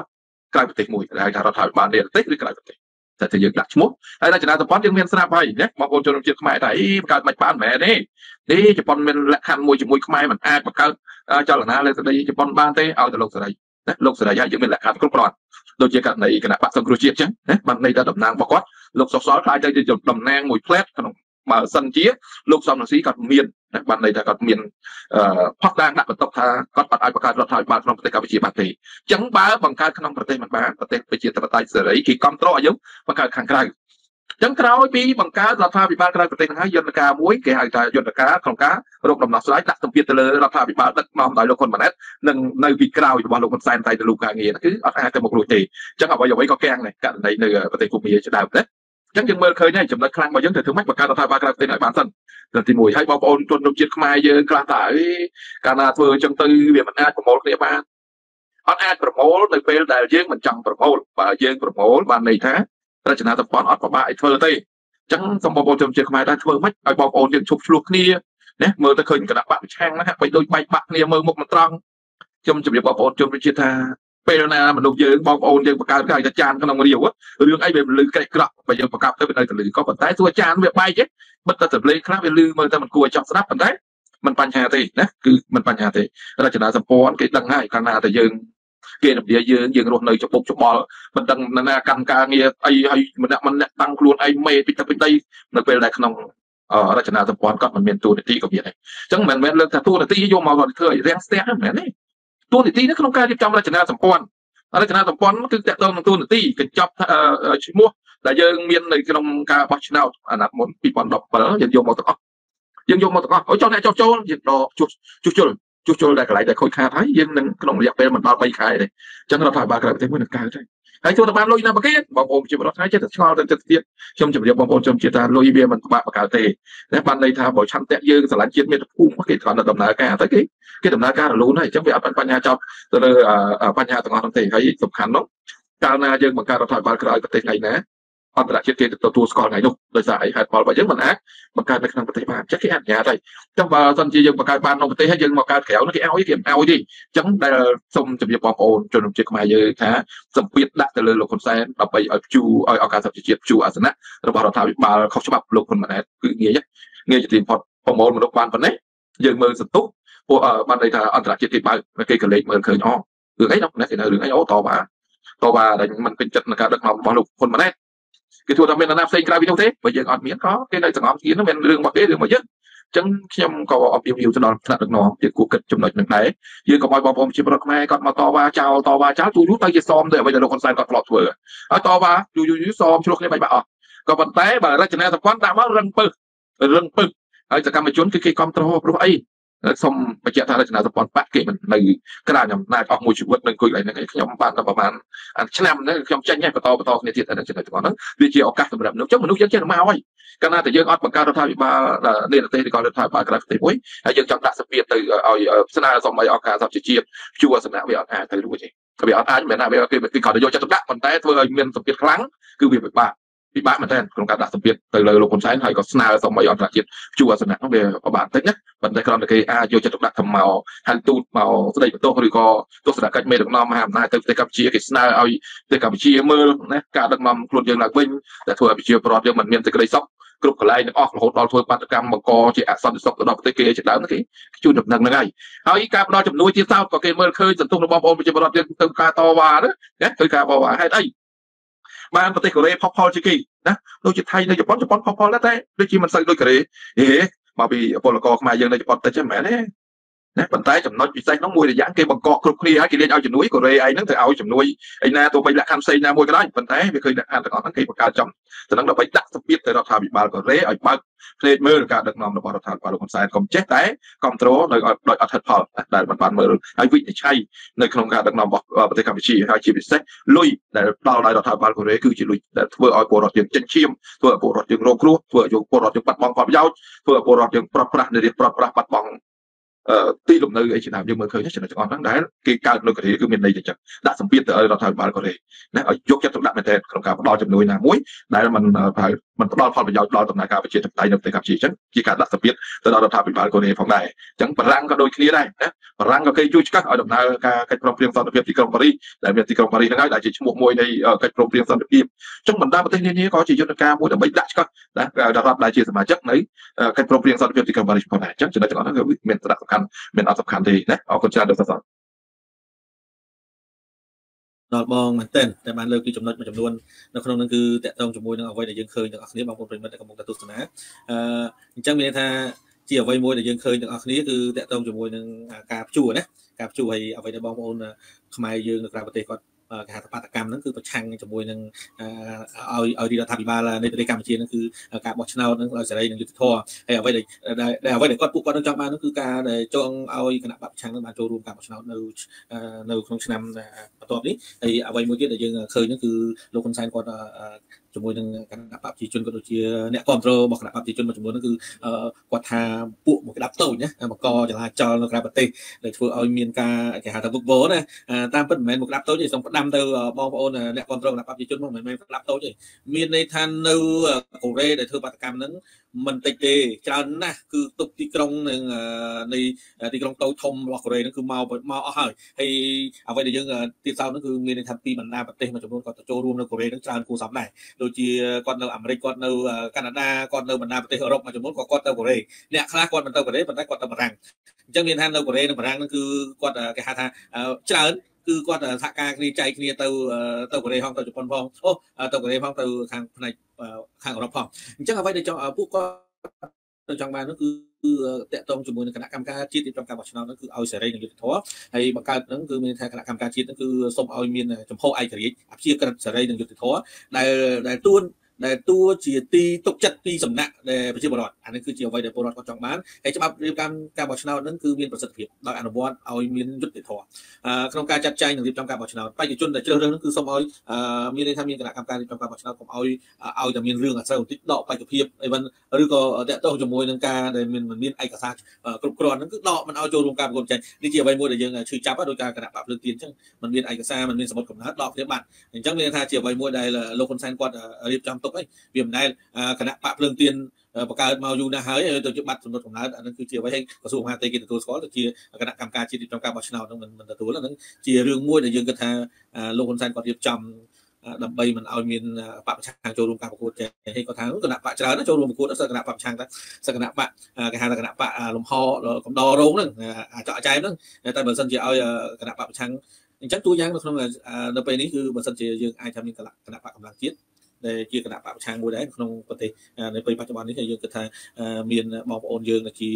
ក្រៅប្រទេសមួយគេហៅថារដ្ឋាភិបាលនៃប្រទេសឬក្រៅប្រទេសតែតែយើងដាក់ឈ្មោះហើយរចនាសម្ព័ន្ធយើងមានស្រាប់ហើយណាបងប្អូនជនជាតិខ្មែរថាអីបង្កើតមិនបានមែនទេនេះជប៉ុនមានលក្ខខណ្ឌមួយជាមួយខ្មែរមិនអាចបង្កើតចលនាលើស្ដីជប៉ុនបានទេឲ្យទៅលោកសេរីណាលោកសេរីហើយយើងមានលក្ខខណ្ឌគ្រប់គ្រាន់ដូចជាករណីគណៈបកសង្គ្រោះជាតិអញ្ចឹងណាបានន័យថាតំណាងរបស់គាត់លោកសុកសលខ្លាចទៅជាតំណាងមួយផ្លែតក្នុងបើសិនជាលោកសំរងស៊ីគាត់មាន បានន័យថាគាត់មានផុសតាងដាក់បន្ទុកថាគាត់អត់ឲ្យបង្កើតរដ្ឋាភិបាលក្នុងប្រទេសកម្ពុជាបានទេអញ្ចឹងបើបង្កើតក្នុងប្រទេសមិនបានប្រទេសប្រជាធិបតេយ្យសេរីគេគ្រប់គ្រងឲ្យយើងបង្កើតខាងក្រៅចឹងក្រោយពីបង្កើតរដ្ឋាភិបាលក្រៅប្រទេសហ្នឹងហើយយន្តការមួយគេហៅថាយន្តការក្នុងការរកដំណោះស្រាយដាក់សម្ពាធទៅលើរដ្ឋាភិបាលដឹកនាំដោយលោកហ៊ុនម៉ាណែតនិងនៅពីក្រោយរបស់លោកហ៊ុនសែនតែទៅលោកការងារគឺអត់អាចទៅមករួចទេចឹងអ្វីអ្វីក៏កាំងដែរករណីនៅប្រទេសកុមារជាដើមណា អញ្ចឹងយើងមើលឃើញហើយចំណុចខ្លាំងរបស់យើងត្រូវធ្វើម៉េចបង្កើតរដ្ឋាភិបាលក្រៅប្រទេសឲ្យបានសិនទី1ហើយបងប្អូនជនជាតិខ្មែរយើងខ្លះតើអីកាលណាធ្វើអញ្ចឹងទៅវាមិនអាចប្រមូលគ្នាបានអត់អាចប្រមូលនៅពេលដែលយើងមិនចង់ប្រមូលបើយើងប្រមូលបានន័យថារចនាសម្ព័ន្ធអត់ប្របាក់ឲ្យធ្វើទេអញ្ចឹងសូមបងប្អូនជនជាតិខ្មែរដែរធ្វើម៉េចឲ្យបងប្អូនយើងឈប់ឆ្លោះគ្នាណាមើលទៅឃើញគណៈបកប្រឆាំងណាហាក់បីដូចបែកបាក់គ្នាមើលមុខមិនត្រង់ខ្ញុំជម្រាបបងប្អូនជនជាតិថា ពេលណាមនុស្សយើងបងប្អូនយើងបង្កើតកាយចានក្នុងរាវរឿងអីវាលឺក្រេកក្រក់បើយើងបង្កប់ទៅវានៅតែលឺក៏ប៉ុន្តែទោះចានវាបែកទេបិទតែសម្លេងខ្លះវាលឺមើលទៅមិនគួរឲ្យចង់ស្ដាប់ប៉ុន្តែมันបញ្ហាទេណាគឺมันបញ្ហាទេរចនាសម្ព័ន្ធគេដឹងហើយកាលណាតែយើងគេនវាយើងយើងរស់នៅច្បុកច្បល់មិនដឹងណាកម្មការងារអីហើយម្នាក់ម្នាក់តាំងខ្លួនឯងមេពីទៅពីដីនៅពេលដែលក្នុងរចនាសម្ព័ន្ធគាត់មិនមានទូនីតិក៏មានដែរអញ្ចឹងមិនមែនលើកថាទូនីតិយកមកធ្វើឲ្យរាំងស្ទះមិនមែនទេ ទូនីតិនេះក្នុងការរៀបចំរចនាសម្ព័ន្ធរចនាសម្ព័ន្ធគឺតកតងនឹងទូនីតិកញ្ចប់ឈ្មោះដែលយើងមាននៅក្នុងការបោះឆ្នោតអាណត្តិមុន2017យើងយកមកទាំងអស់យើងយកមកទាំងអស់អូចង់អ្នកចោះចូលយើងដកជួសជួសជុលជួសជុលដែលកន្លែងដែលខូចខាតហើយយើងនឹងក្នុងរយៈពេលមិនដល់3ខែទេអញ្ចឹងរដ្ឋាភិបាលក្រៅប្រទេសមួយនឹងកើតទេ ហើយចូលទៅបានលុយណាប្រគេបងប្អូនជារដ្ឋថ្ងៃចិត្តឆ្ងល់ទៅទឹកទៀតខ្ញុំជម្រាបបងប្អូនខ្ញុំជាថាលុយវាមិនបាក់បកកើតទេតែបានន័យថាបើឆន្ទៈយើងស្រឡាញ់ជាតិមាតុភូមិគេគ្រាន់តែដំណើរការទៅគេគេដំណើរការរលូនហើយអញ្ចឹងវាអត់បញ្ហាចប់ទៅលើបញ្ហាទាំងអស់នោះទេហើយសំខាន់នោះកាលណាយើងបង្កើតរដ្ឋាភិបាលក្រៅប្រទេសថ្ងៃណា អន្តរជាតិគេទទួលស្គាល់ថ្ងៃនោះដោយសារអីហេតុផលរបស់យើងមិនអាចបង្កើតនៅក្នុងប្រទេសបានចឹងគេអនុញ្ញាតហើយចឹងបើសិនជាយើងបង្កើតបានក្នុងប្រទេសហើយយើងមកកើតក្រៅនោះគេឲ្យគេមិនឲ្យទេចឹងដែលសូមជម្រាបបងប្អូនជនជាតិខ្មែរយើងថាសម្ពាធដាក់ទៅលើលោកហ៊ុនសែនដើម្បីឲ្យព្យូឲ្យអង្គការសហប្រជាជាតិព្យូអាសនៈរបស់រដ្ឋាភិបាលខុសច្បាប់លោកហ៊ុនម៉ាណែតគឺងាយងាយជាទីបំផុតប្រមូលមនុស្សបានប៉ុណ្ណេះយើងមើលសន្ទុះពួកបានន័យថាអន្តរជាតិគេបើកគេក៏លេខមើលឃើញអូរឿងអីនោះគេនៅរឿងអីអូតបាតបាដែលមិនពេញចិត្តនឹងការដឹកនាំរបស់លោកហ៊ុនម៉ាណែត គេធ្វើថាមាននរណាផ្សេងក្រៅពីនោះទេបើយើងអត់មានក៏គេនៅសង្ងំស្ងៀននោះមានរឿងរបស់គេរឿងរបស់យើងចឹងខ្ញុំក៏អបអរទៅដល់ថ្នាក់ដឹកនាំជាគួរគិតចំណុចនឹងដែរយើងក៏ឲ្យបងប្អូនជាប្រដ្ឋខ្មែរគាត់មកតវ៉ាចោលតវ៉ាចោលទូយូរទៅជាសមទៅអ្វីដែលលោកហ៊ុនសែនគាត់ធ្លាប់ធ្វើហើយតវ៉ាយូរយូរសមឆ្លោះគ្នាបាច់បាក់អស់ក៏ប៉ុន្តែបើរចនាសម្ព័ន្ធដាក់មករឹងពឹសរឹងពឹសហើយសកម្មជនគឺគេគ្រប់គ្រងព្រោះអី សូមបញ្ជាក់ថារចនាសម្ព័ន្ធបកគេមិននៅក្រៅអំណាចអស់មួយជីវិតនៅអង្គុយកន្លែងហ្នឹងខ្ញុំបានតែប្រហែលឆ្នាំហ្នឹងខ្ញុំចេញហើយបន្តបន្តគ្នាទៀតតែចំណុចហ្នឹងវាជាឱកាសសម្រាប់មនុស្សចុះមនុស្សយើងចេះមកហើយកាលណាតែយើងអត់បង្កើតរដ្ឋាភិបាលនៃប្រទេសឬក៏រដ្ឋាភិបាលក្រៅប្រទេសមួយហើយយើងចង់ដាក់សម្ពាធទៅឲ្យស្នើសុំឲ្យអង្គការសហជីវជាតិជួអាសនៈវាអត់អាចទៅរួចទេវាអត់អាចមិនថាវាគេគេគាត់ទៅយកចិត្តទុកដាក់ប៉ុន្តែធ្វើឲ្យមានសម្ពាធខ្លាំងគឺវាពិបាក ពិបាកមែនទែនក្នុងការដាក់សម្ពាធទៅលើលោកហ៊ុនសែនហើយក៏ស្នើសុំឲ្យអន្តរជាតិជួអាសនៈនោះវាពិបាកបន្តិចណាប៉ុន្តែគ្រាន់តែគេអាចយកចិត្តទុកដាក់ធ្វើមកហៅទូតមកស្ដីបន្ទោសឬក៏ទស្សនកិច្ចមេដឹកនាំមហាអំណាចទៅប្រទេសកម្ពុជាគេស្នើឲ្យប្រទេសកម្ពុជាមើលណាការដឹកនាំខ្លួនយើងឡើងវិញដែលធ្វើឲ្យប្រជាពលរដ្ឋយើងមិនមានសេចក្តីសុខគ្រប់កន្លែងទាំងអស់រហូតដល់ធ្វើបាតកម្មបង្កជាអសន្តិសុខទៅដល់ប្រទេសគេជាដើមគេជួនដំណឹងហ្នឹងហើយហើយការផ្ដល់ជំនួយជាសោតក៏គេមើលឃើញសន្ទុះរបស់បងប្អូនប្រជាពលរដ្ឋយើងទៅការតវ៉ាណាទៅការបវ៉ាហេតុអី បានប្រទេសកូរ៉េផុសផុលជាងគេណាដូចជាថៃនៅជប៉ុនជប៉ុនផុសផុលដែរតែដូចជាមិនសូវដូចកូរ៉េហេមកពីពលករខ្មែរយើងនៅជប៉ុនតិចហ្នឹងមែនទេ ណាប៉ុន្តែចំណុចពិសេសនោះមួយរយៈគេបង្កកគ្រប់គ្នាហើយគេលេងឲ្យជំនួយកូរ៉េឯហ្នឹងទៅឲ្យជំនួយឯណាទោះបីលក្ខខណ្ឌផ្សេងណាមួយក៏ដោយប៉ុន្តែវាឃើញលក្ខខណ្ឌទាំងអស់ហ្នឹងគេបង្កើតចំទៅនឹងដើម្បីដាក់សម្ពាធទៅរដ្ឋាភិបាលកូរ៉េឲ្យបើកភ្នែកមើលការដឹកនាំរបស់រដ្ឋាភិបាលលោកហ៊ុនសែនកុំចេះតែគ្រប់គ្រងនៅដោយអត់ហិតផលដែលមិនបានមើលហើយវិនិច្ឆ័យនៅក្នុងការដឹកនាំរបស់ប្រទេសកម្ពុជាហើយជាពិសេសលុយដែលដល់ដោយរដ្ឋាភិបាលកូរ៉េគឺជាលុយដែលធ្វើឲ្យពលរដ្ឋយើងចិញ្ចៀមធ្វើឲ្យពលរដ្ឋយើងរងគ្រោះធ្វើឲ្យពលរដ្ឋយើងបាត់បង់ផលប្រយោជន៍ធ្វើឲ្យពលរដ្ឋយើងប្រត់ប្រាស់នៅរៀបប្រត់ប្រាស់បាត់បង់ ទីលំនៅអីជាដើមយើងមើលឃើញចំណុចទាំងអស់ហ្នឹងដែលគេកើតនៅកូរ៉េគឺមានន័យទៅចឹងដាក់សម្ពាធទៅឲ្យរដ្ឋាភិបាលកូរ៉េណាឲ្យយកចិត្តទុកដាក់មែនទែនក្នុងការផ្ដល់ជំនួយណាមួយដែលมันมันផ្ដល់ផលប្រយោជន៍ដល់ដំណើរការប្រជាធិបតេយ្យនៅប្រទេសកម្ពុជាចឹងជាការដាក់សម្ពាធទៅដល់រដ្ឋាភិបាលកូរ៉េផងដែរចឹងបារាំងក៏ដូចគ្នាដែរណាបារាំងក៏គេជួយឆ្កាស់ឲ្យដំណើរការកិច្ចព្រមព្រៀងសន្តិភាពទីក្រុងប៉ារីសដែលមានទីក្រុងប៉ារីសហ្នឹងហើយដែលជាឈ្មោះមួយនៃកិច្ចព្រមព្រៀងសន្តិភាពចឹងបណ្ដាប្រទេសនានាក៏ជាយន្តការមួយដើម្បីដាក់ឆ្កាស់ណាដល់រដ្ឋដែលជាសមាជិកនៃកិច្ចព្រមព្រៀងសន្តិភាពទីក្រុងប៉ារីសផងដែរចឹងចំណុចទាំងអស់ហ្នឹងគឺមានសារៈសំខាន់មានអត់សំខាន់ទេណាអរគុណច្រើនលោកសាស្ត្រ ដល់បងមែនទែនតែបានលើកពីចំណុចមួយចំនួននៅក្នុងនឹងគឺតកតងជាមួយនឹងអ្វីដែលយើងឃើញទាំងអស់គ្នាបងប្អូនប្រិមិត្តដែលកំពុងតែទស្សនាអឺអញ្ចឹងមានន័យថាជាអ្វីមួយដែលយើងឃើញទាំងអស់គ្នាគឺតកតងជាមួយនឹងការព្យួរណាការព្យួរហើយអ្វីដែលបងប្អូនខ្មែរយើងនៅក្រៅប្រទេសគាត់ គេហៅថាបាតកម្មហ្នឹងគឺប្រឆាំងជាមួយនឹងឲ្យឲ្យរដ្ឋាភិបាលនៃប្រទេសកម្ពុជាហ្នឹងគឺការបោះឆ្នោតហ្នឹងឲ្យសេរីនិងយុត្តិធម៌ហើយអ្វីដែលអ្វីដែលគាត់ពួកគាត់នឹងចង់បានហ្នឹងគឺការដែលចង់ឲ្យគណៈបព្វប្រឆាំងហ្នឹងបានចូលរួមការបោះឆ្នោតនៅនៅក្នុងឆ្នាំបន្ទាប់នេះហើយអ្វីមួយទៀតដែលយើងឃើញហ្នឹងគឺលោកហ៊ុនសែនគាត់ ជាមួយនឹងគណៈបព្វជិជនក៏ដូចជាអ្នកគ្រប់គ្រងរបស់គណៈបព្វជិជនមួយចំនួនហ្នឹងគឺគាត់ថាពួកមកក្តាប់តូចណាបង្កចលាចលនៅក្រៅប្រទេសដែលធ្វើឲ្យមានការគេហៅថាវឹកវរណាតាមពិតមិនមែនមកក្តាប់តូចទេសូមផ្ដាំទៅបងប្អូនអ្នកគ្រប់គ្រងគណៈបព្វជិជនមកមិនមែនក្តាប់តូចទេមានន័យថានៅកូរ៉េដែលធ្វើបាតកម្មហ្នឹង មិនតិចទេច្រើនណាស់គឺទុកទីក្រុងនឹងនៃទីក្រុងតូចធំរបស់កូរ៉េហ្នឹងគឺមកមកអស់ហើយហើយអ្វីដែលយើងទៀតសោតហ្នឹងគឺមានន័យថាពីបណ្ដាប្រទេសមួយចំនួនគាត់ទៅចូលរួមនៅកូរ៉េហ្នឹងច្រើនគួរសមដែរដូចជាគាត់នៅអាមេរិកគាត់នៅកាណាដាគាត់នៅបណ្ដាប្រទេសអឺរ៉ុបមួយចំនួនក៏គាត់ទៅកូរ៉េអ្នកខ្លះគាត់មិនទៅកូរ៉េប៉ុន្តែគាត់ទៅបារាំងអញ្ចឹងមានថានៅកូរ៉េនិងបារាំងហ្នឹងគឺគាត់គេហៅថាច្រើន គឺគាត់សហការគ្នាចែកគ្នាទៅទៅកូរ៉េផងទៅជប៉ុនផងអូទៅកូរ៉េផងទៅខាងផ្នែកខាងអឺរ៉ុបផងអញ្ចឹងអ្វីដែលចង់ពួកគាត់ទៅចង់បាននោះគឺគឺតកតងជាមួយនឹងគណៈកម្មការជាតិរៀបចំការបោះឆ្នោតនោះគឺឲ្យសេរីនិងយុត្តិធម៌ហើយបង្កើតនឹងគឺមានថាគណៈកម្មការជាតិនោះគឺសូមឲ្យមានចំហឯករាជ្យអព្យាក្រឹតសេរីនិងយុត្តិធម៌ដែលដែលទួន ដែលតួជាទីទុកចិត្តពីសំណាក់ដែលប្រជាពលរដ្ឋអានេះគឺជាអ្វីដែលពលរដ្ឋគាត់ចង់បានហើយច្បាប់រៀបចំការបោះឆ្នោតហ្នឹងគឺមានប្រសិទ្ធភាពដោយអនុវត្តឲ្យមានយុត្តិធម៌ក្នុងការចាត់ចែងនិងរៀបចំការបោះឆ្នោតបេក្ខជនដែលជ្រើសរើសហ្នឹងគឺសូមឲ្យមានន័យថាមានគណៈកម្មការរៀបចំការបោះឆ្នោតកុំឲ្យឲ្យតែមានរឿងអាស្រូវបន្តិចដកបេក្ខភាពអីវិញឬក៏តកតងជាមួយនឹងការដែលមានមិនមានឯកសារគ្រប់គ្រាន់ហ្នឹងគឺដកមិនឲ្យចូលរួមការប្រកួតចាញ់នេះជាអ្វីមួយដែលយើងឈឺចាប់ដោយការគណៈបកភ្លើងទៀនអញ្ចឹងមិនមានឯកសារមិនមានសមុดកំណត់ដកគ្នាបាត់អញ្ចឹងមានថាជាអ្វីមួយដែលលោកហ៊ុនសែនគាត់រៀបចំទុកហើយវាមិនដែលគណៈបកភ្លើងទៀនបង្កើតមកយូរណាស់ហើយទៅជាបាត់ចំណុចកំណើតអានឹងគឺជាអ្វីឲ្យក្រសួងមហាផ្ទៃគេទទួលស្គាល់ទៅជាគណៈកម្មការជាតិរៀបចំការបោះឆ្នោតហ្នឹងមិនទទួលហ្នឹងជារឿងមួយដែលយើងគិតថាលោកហ៊ុនសែនគាត់រៀបចំដើម្បីមិនឲ្យមានបពប្រឆាំងចូលរួមការប្រកួតចេះហើយគាត់ថាគណៈបកច្រើនចូលរួមប្រកួតសគណៈបពប្រឆាំងតែសគណៈបកគេហៅថាគណៈបកលំហកំដររោងហ្នឹងអាចកចែមហ្នឹងតែបើសិនជាឲ្យគណៈបពប្រឆាំងអញ្ចឹងតួយ៉ាងនៅក្នុងនៅពេលនេះគឺបើសិនជាយើងអាចថាមានគណៈបកកម្លាំងជាតិ ដែលជាគណៈបកប្រឆាំងមួយដែរក្នុងប្រទេសនៅពេលបច្ចុប្បន្ននេះយើងគិតថាមានបងប្អូនយើងជា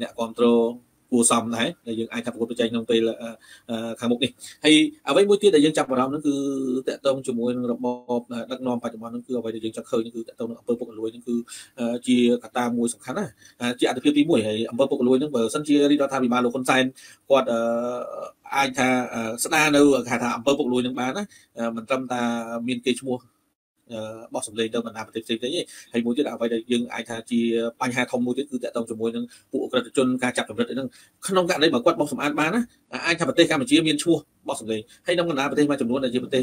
អ្នកគ្រប់គ្រងគួរសមដែរដែលយើងអាចថាប្រកួតប្រជែងក្នុងពេលខាងមុខនេះហើយអ្វីមួយទៀតដែលយើងចាប់អារម្មណ៍នោះគឺតកតងជាមួយនឹងរបបដឹកនាំបច្ចុប្បន្ននោះគឺអ្វីដែលយើងចង់ឃើញគឺតកតងនឹងអង្គើពុករលួយនោះគឺជាកត្តាមួយសំខាន់ណាជាអត្ថប្រយោជន៍ទី1ហើយអង្គើពុករលួយនោះបើសិនជារាជរដ្ឋាភិបាលលោកហ៊ុនសែនគាត់អាចថាស្ដារនៅគេថាអង្គើពុករលួយនឹងបានណាមិនត្រឹមតែមានគេឈ្មោះ បោះសម្លេងទៅបណ្ដាប្រទេសផ្សេងៗទេហើយមួយទៀតអ្វីដែលយើងអាចថាជាបញ្ហាធំមួយទៀតគឺតកតងជាមួយនឹងពួកអក្រិតជនការចាប់ចម្រិតហ្នឹងក្នុងករណីបើគាត់បោះសម្អាតបានណាអាចថាប្រទេសកម្ពុជាមានឈ្មោះបោះសម្លេងហើយក្នុងបណ្ដាប្រទេសមួយចំនួនដែលជាប្រទេស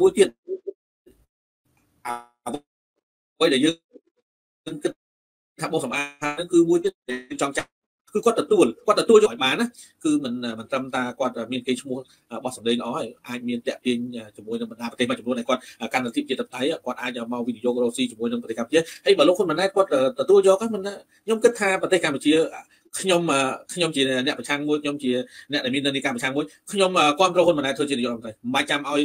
មួយទៀតអ្វីដែលយើងគិតថាបោះសម្អាតហ្នឹងគឺមួយទៀតចង់ចាប់ គឺគាត់ទទួលគាត់ទទួលយកឲ្យបានណាគឺមិនមិនត្រឹមតែគាត់មានគេឈ្មោះបោះសម្លេងល្អហើយអាចមានតាក់ទាញជាមួយនឹងបណ្ដាប្រទេសមួយចំនួនដែលគាត់កាន់លទ្ធិជាតិតៃគាត់អាចមកវិនិយោគរកស៊ីជាមួយនឹងប្រទេសកម្ពុជាហើយបើលោកហ៊ុនម៉ាណែតគាត់ទទួលយកហ្នឹងខ្ញុំគិតថាប្រទេសកម្ពុជា ខ្ញុំខ្ញុំជាអ្នកប្រឆាំងមួយខ្ញុំជាអ្នកដែលមាននិន្នាការប្រឆាំងមួយខ្ញុំគ្រប់គ្រងហ៊ុនម៉ាណែតធ្វើជានាយករដ្ឋមន្ត្រីមិនបាច់ចាំឲ្យ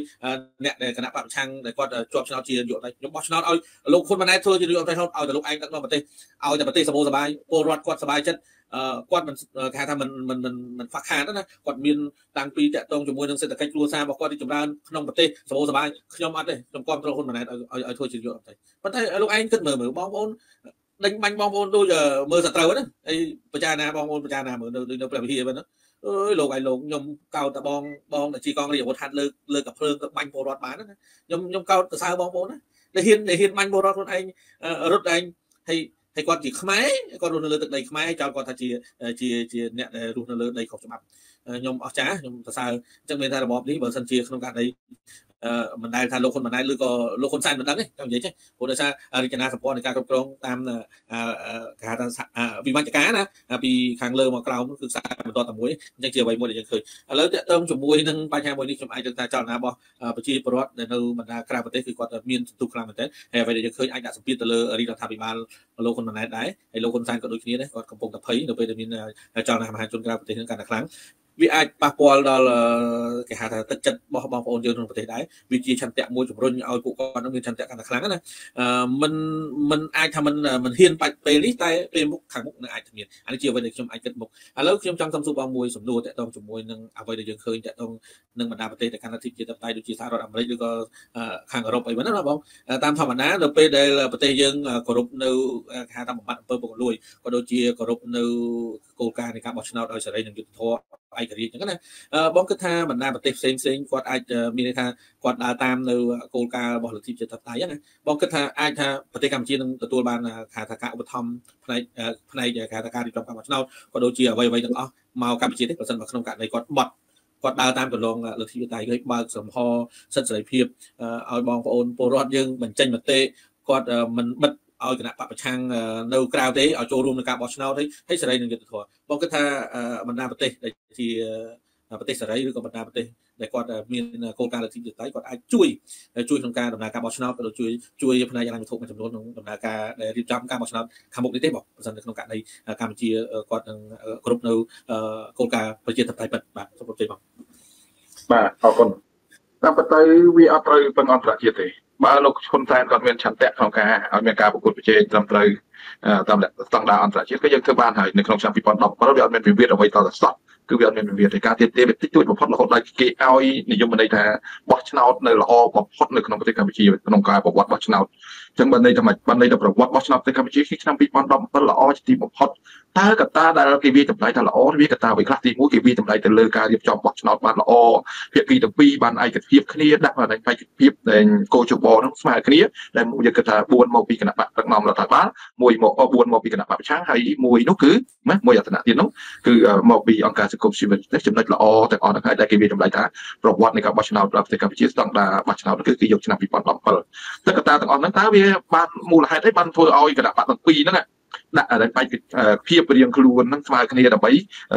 អ្នកដែលគណៈបកប្រឆាំងដែលគាត់ជាប់ឆ្នោតជានាយករដ្ឋមន្ត្រីខ្ញុំបោះឆ្នោតឲ្យលោកហ៊ុនម៉ាណែតធ្វើជានាយករដ្ឋមន្ត្រីឲ្យតែលោកឯងដឹកនាំប្រទេសឲ្យតែប្រទេសសម្បូរសបាយពលរដ្ឋគាត់សบายចិត្តគាត់មិនគេថាមិនមិនមិនមិនខ្វះខាតណាគាត់មានតាំងពីតាក់ទងជាមួយនឹងសេដ្ឋកិច្ចគ្រួសាររបស់គាត់ទីចម្រើនក្នុងប្រទេសសម្បូរសបាយខ្ញុំអត់ទេខ្ញុំគ្រប់គ្រងហ៊ុនម៉ាណែតឲ្យឲ្យធ្វើជានាយករដ្ឋមន្ត្រីប៉ុន្តែលោកឯងគិតមើលមើលបងប្អូន ដេញបាញ់បងប្អូនដូចមើលសត្រូវហ្នឹងហើយបច្ចាណាបងប្អូនបច្ចាណាមើលនៅនៅព្រះវិហារហ្នឹងអើយលោកឯងលោកខ្ញុំកោតតែបងបងដែលជាកងរាជអាវុធហត្ថលើកលើកកភ្លើងទៅបាញ់ពលរដ្ឋបានណាខ្ញុំខ្ញុំកោតទៅសើបងប្អូនណាដែលហ៊ានដែលហ៊ានបាញ់ពលរដ្ឋខ្លួនឯងរត់ឯងហើយហើយគាត់ជាខ្មែរគាត់រស់នៅលើទឹកដីខ្មែរចោលគាត់ថាជាជាជាអ្នកដែលរស់នៅលើដីខុសច្បាប់ខ្ញុំអស្ចារ្យខ្ញុំសរសើរអញ្ចឹងមានថារបបនេះបើសិនជាក្នុងករណី មិនដែលថាលោកហ៊ុនម៉ាណែតឬក៏លោកហ៊ុនសែនមិនដឹងទេខ្ញុំនិយាយចេះព្រោះដោយសាររចនាសម្ព័ន្ធនៃការគ្រប់គ្រងតាមគេហៅថាវិមជ្ឈការណាពីខាងលើមកក្រោមគឺខ្សែបន្តតែមួយអញ្ចឹងជាអ្វីមួយដែលយើងឃើញឥឡូវតើតើជាមួយនឹងបញ្ហាមួយនេះខ្ញុំអាចដឹងថាចលនារបស់ប្រជាពលរដ្ឋនៅបណ្ដាក្រៅប្រទេសគឺគាត់មានសន្ទុះខ្លាំងមែនទែនហើយអ្វីដែលយើងឃើញអាចដាក់សម្ពាធទៅលើរាជរដ្ឋាភិបាលលោកហ៊ុនម៉ាណែតដែរហើយលោកហ៊ុនសែនក៏ដូចគ្នាដែរគាត់កំពុងតែភ័យនៅពេលដែលមានចលនាមហាជនក្រៅប្រទេសនឹងកាន់តែខ្លាំង វាអាចប៉ះពាល់ដល់គេហៅថាទឹកចិត្តរបស់បងប្អូនយើងក្នុងប្រទេសដែរវាជាឆន្ទៈមួយជំរុញឲ្យពួកគាត់នឹងមានឆន្ទៈកាន់តែខ្លាំងណាមិនមិនអាចថាមិនមិនហ៊ានបាច់ពេលនេះតែពេលមុខខាងមុខនឹងអាចមានអានេះជាអ្វីដែលខ្ញុំអាចគិតមុខឥឡូវខ្ញុំចង់សំសួរបងមួយសំណួរតកតងជាមួយនឹងអ្វីដែលយើងឃើញតកតងនឹងបណ្ដាប្រទេសដែលកាន់តែជាតបតៃដូចជាសហរដ្ឋអាមេរិកឬក៏ខាងអឺរ៉ុបអីហ្នឹងណាបងតាមធម្មតានៅពេលដែលប្រទេសយើងគោរពនៅគេហៅថាបំបត្តិអំពើពុករលួយក៏ដូចជាគោរពនៅ គោលការណ៍នៃការបោះឆ្នោតឲ្យសេរីនិងយុត្តិធម៌ឯករាជ្យអញ្ចឹងណាបងគិតថាបណ្ដាប្រទេសផ្សេងផ្សេងគាត់អាចមានន័យថាគាត់ដើរតាមនៅគោលការណ៍របស់លទ្ធិប្រជាធិបតេយ្យណាបងគិតថាអាចថាប្រទេសកម្ពុជានឹងទទួលបានថាថាការឧបត្ថម្ភផ្នែកផ្នែកគេថាការរៀបចំការបោះឆ្នោតក៏ដូចជាអ្វីអ្វីទាំងអស់មកកម្ពុជាទេប្រសិនបើក្នុងករណីគាត់បត់គាត់ដើរតាមកន្លងលទ្ធិប្រជាធិបតេយ្យគេបើកសំហសិទ្ធិសេរីភាពឲ្យបងប្អូនពលរដ្ឋយើងបញ្ចេញមតិគាត់មិនបិទ ឲ្យគណៈបពប្រឆាំងនៅក្រៅទេឲ្យចូលរួមក្នុងការបោះឆ្នោតហើយសេរីនឹងយុត្តិធម៌បងគិតថាបណ្ដាប្រទេសដែលជាប្រទេសសេរីឬក៏បណ្ដាប្រទេសដែលគាត់មានគោលការណ៍លទ្ធិប្រជាធិបតេយ្យគាត់អាចជួយជួយក្នុងការដំណើរការបោះឆ្នោតក៏ដូចជួយជួយផ្នែកអនាគតមួយចំនួនក្នុងដំណើរការដែលរៀបចំការបោះឆ្នោតខាងមុខនេះទេបងបើសិននៅក្នុងករណីកម្ពុជាគាត់នឹងគ្រប់នៅគោលការណ៍ប្រជាធិបតេយ្យពិតបាទសូមជម្រាបបងបាទអរគុណតាមពិតទៅវាអត់ត្រូវពឹងអន្តរជាតិទេ បើលោកហ៊ុនសែនគាត់មានឆន្ទៈក្នុងការឲ្យមានការប្រកួតប្រជែងត្រឹមត្រូវ តាមស្តង់ដារអន្តរជាតិក៏យើងធ្វើបានហើយនៅក្នុងឆ្នាំ2017វាអត់មានវិវាទអ្វីតទៅសោះគឺវាអត់មានវិវាទទេការទៀមទាវាតិចតួចបំផុតរហូតដល់គេឲ្យនិយមន័យថាបោះឆ្នោតនៅល្អបំផុតនៅក្នុងប្រទេសកម្ពុជាក្នុងការប្រវត្តិបោះឆ្នោតអញ្ចឹងបើន័យថាបើន័យថាប្រវត្តិបោះឆ្នោតប្រទេសកម្ពុជាគឺឆ្នាំ2017ល្អជាទីបំផុតតើកត្តាដែលគេវាតម្លៃថាល្អវាកត្តាអ្វីខ្លះទី1គេវាតម្លៃទៅលើការរៀបចំបោះឆ្នោតបានល្អភាគីទាំងពីរបានឯកភាពគ្នាដាក់បានឯកភាពដែលកោជបនឹងស្មើគ្នាដែលយើងគិតថា4មកពីគណៈបកដឹកនាំរដ្ឋាភិបាលមួយមក4មកពីគណៈបកប្រឆាំងហើយមួយនោះគឺណាមួយអត្តនៈទៀតនោះគឺមកពីអង្គការសង្គមស៊ីវិលទេចំណុចល្អទាំងអស់ហ្នឹងហើយដែលគេវាតម្លៃថាប្រវត្តិនៃការបោះឆ្នោតប្រទេសកម្ពុជាស្តង់ដារបោះឆ្នោតគឺគឺយកឆ្នាំ2017តែកត្តាទាំងអស់ហ្នឹងតើវាបានមូលហេតុអីបានធ្វើឲ្យគណៈបកទាំងពីរហ្នឹងដាក់ឲ្យបែកភាពរៀងខ្លួននឹងស្មើគ្នាដើម្បី